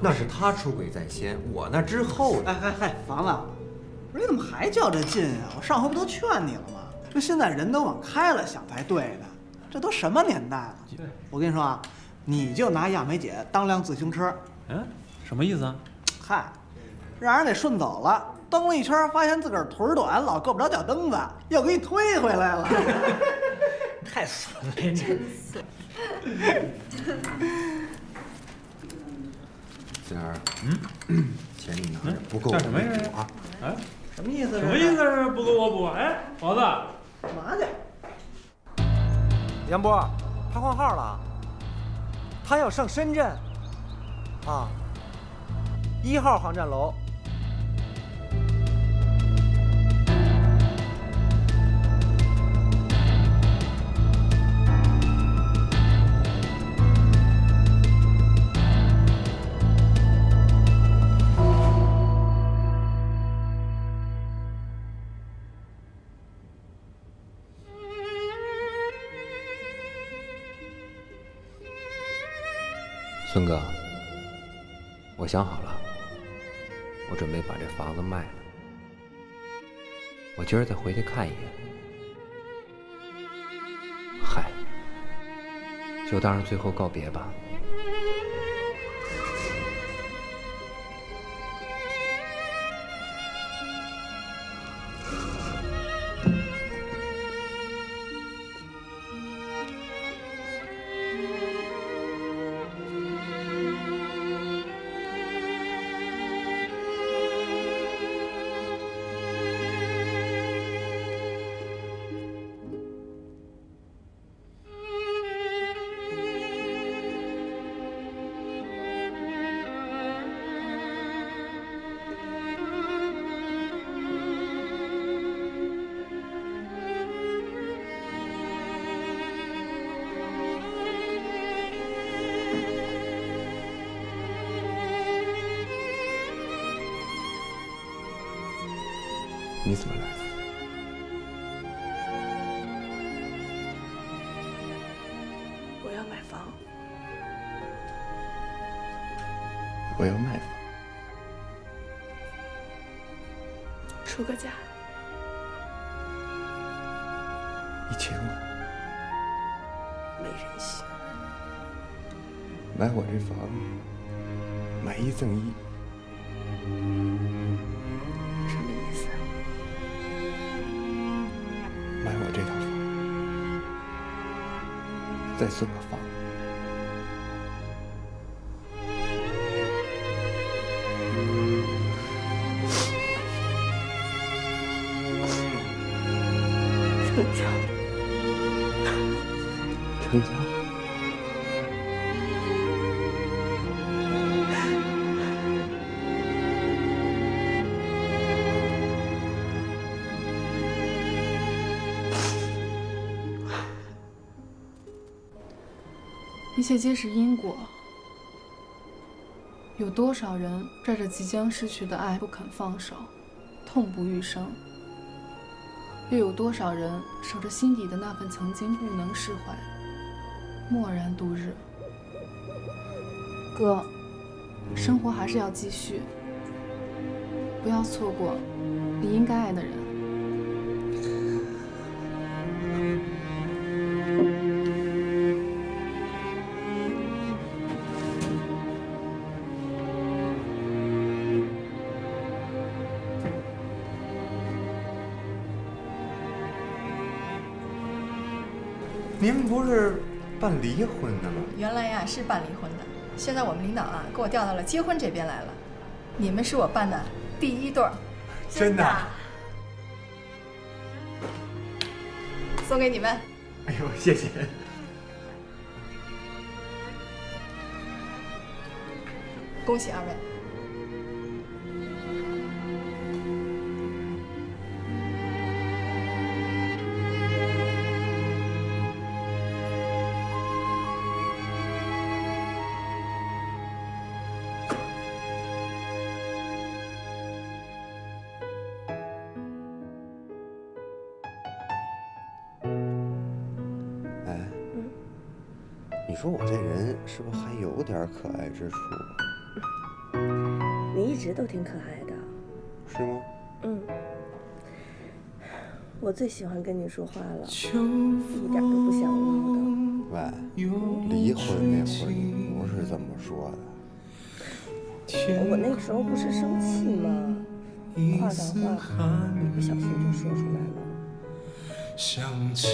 Speaker 1: 那是他出轨在先，我那之后的。
Speaker 10: 哎嗨嗨，房子，不是你怎么还较这劲啊？我上回不都劝你了吗？这现在人都往开了想才对的，这都什么年代了？我跟你说啊，你就拿亚梅姐当辆自行车，
Speaker 6: 嗯，什么意思啊？
Speaker 10: 嗨，让人给顺走了，蹬了一圈，发现自个儿腿短，老够不着脚蹬子，又给你推回来了。太损了，你
Speaker 17: 真是。
Speaker 1: 娟儿，嗯，钱你拿着，不够
Speaker 6: 干什么呀
Speaker 1: 我补啊？
Speaker 6: 哎，
Speaker 10: 什么意思？
Speaker 6: 什么意思是不够我补？哎，宝子，
Speaker 10: 干嘛去？
Speaker 22: 杨波，他换号了，他要上深圳。啊，一号航站楼。
Speaker 1: 想好了，我准备把这房子卖了。我今儿再回去看一眼。嗨，就当是最后告别吧。一
Speaker 16: 切皆是因果。有多少人拽着即将失去的爱不肯放手，痛不欲生？又有多少人守着心底的那份曾经不能释怀，默然度日？哥，生活还是要继续，不要错过你应该爱的人。
Speaker 1: 您不是办离婚的吗？
Speaker 3: 原来呀是办离婚的，现在我们领导啊给我调到了结婚这边来了。你们是我办的第一对儿，
Speaker 1: 真的？
Speaker 3: 送给你们。
Speaker 1: 哎呦，谢谢。
Speaker 3: 恭喜二位。
Speaker 1: 是不是还有点可爱之处？
Speaker 2: 你一直都挺可爱的。
Speaker 1: 是吗？
Speaker 2: 嗯，我最喜欢跟你说话了，一点都不像唠叨。
Speaker 1: 喂，离婚那会儿你不是这么说的。
Speaker 2: 我那时候不是生气吗？话赶话，一不小心就说出来了。
Speaker 31: 想起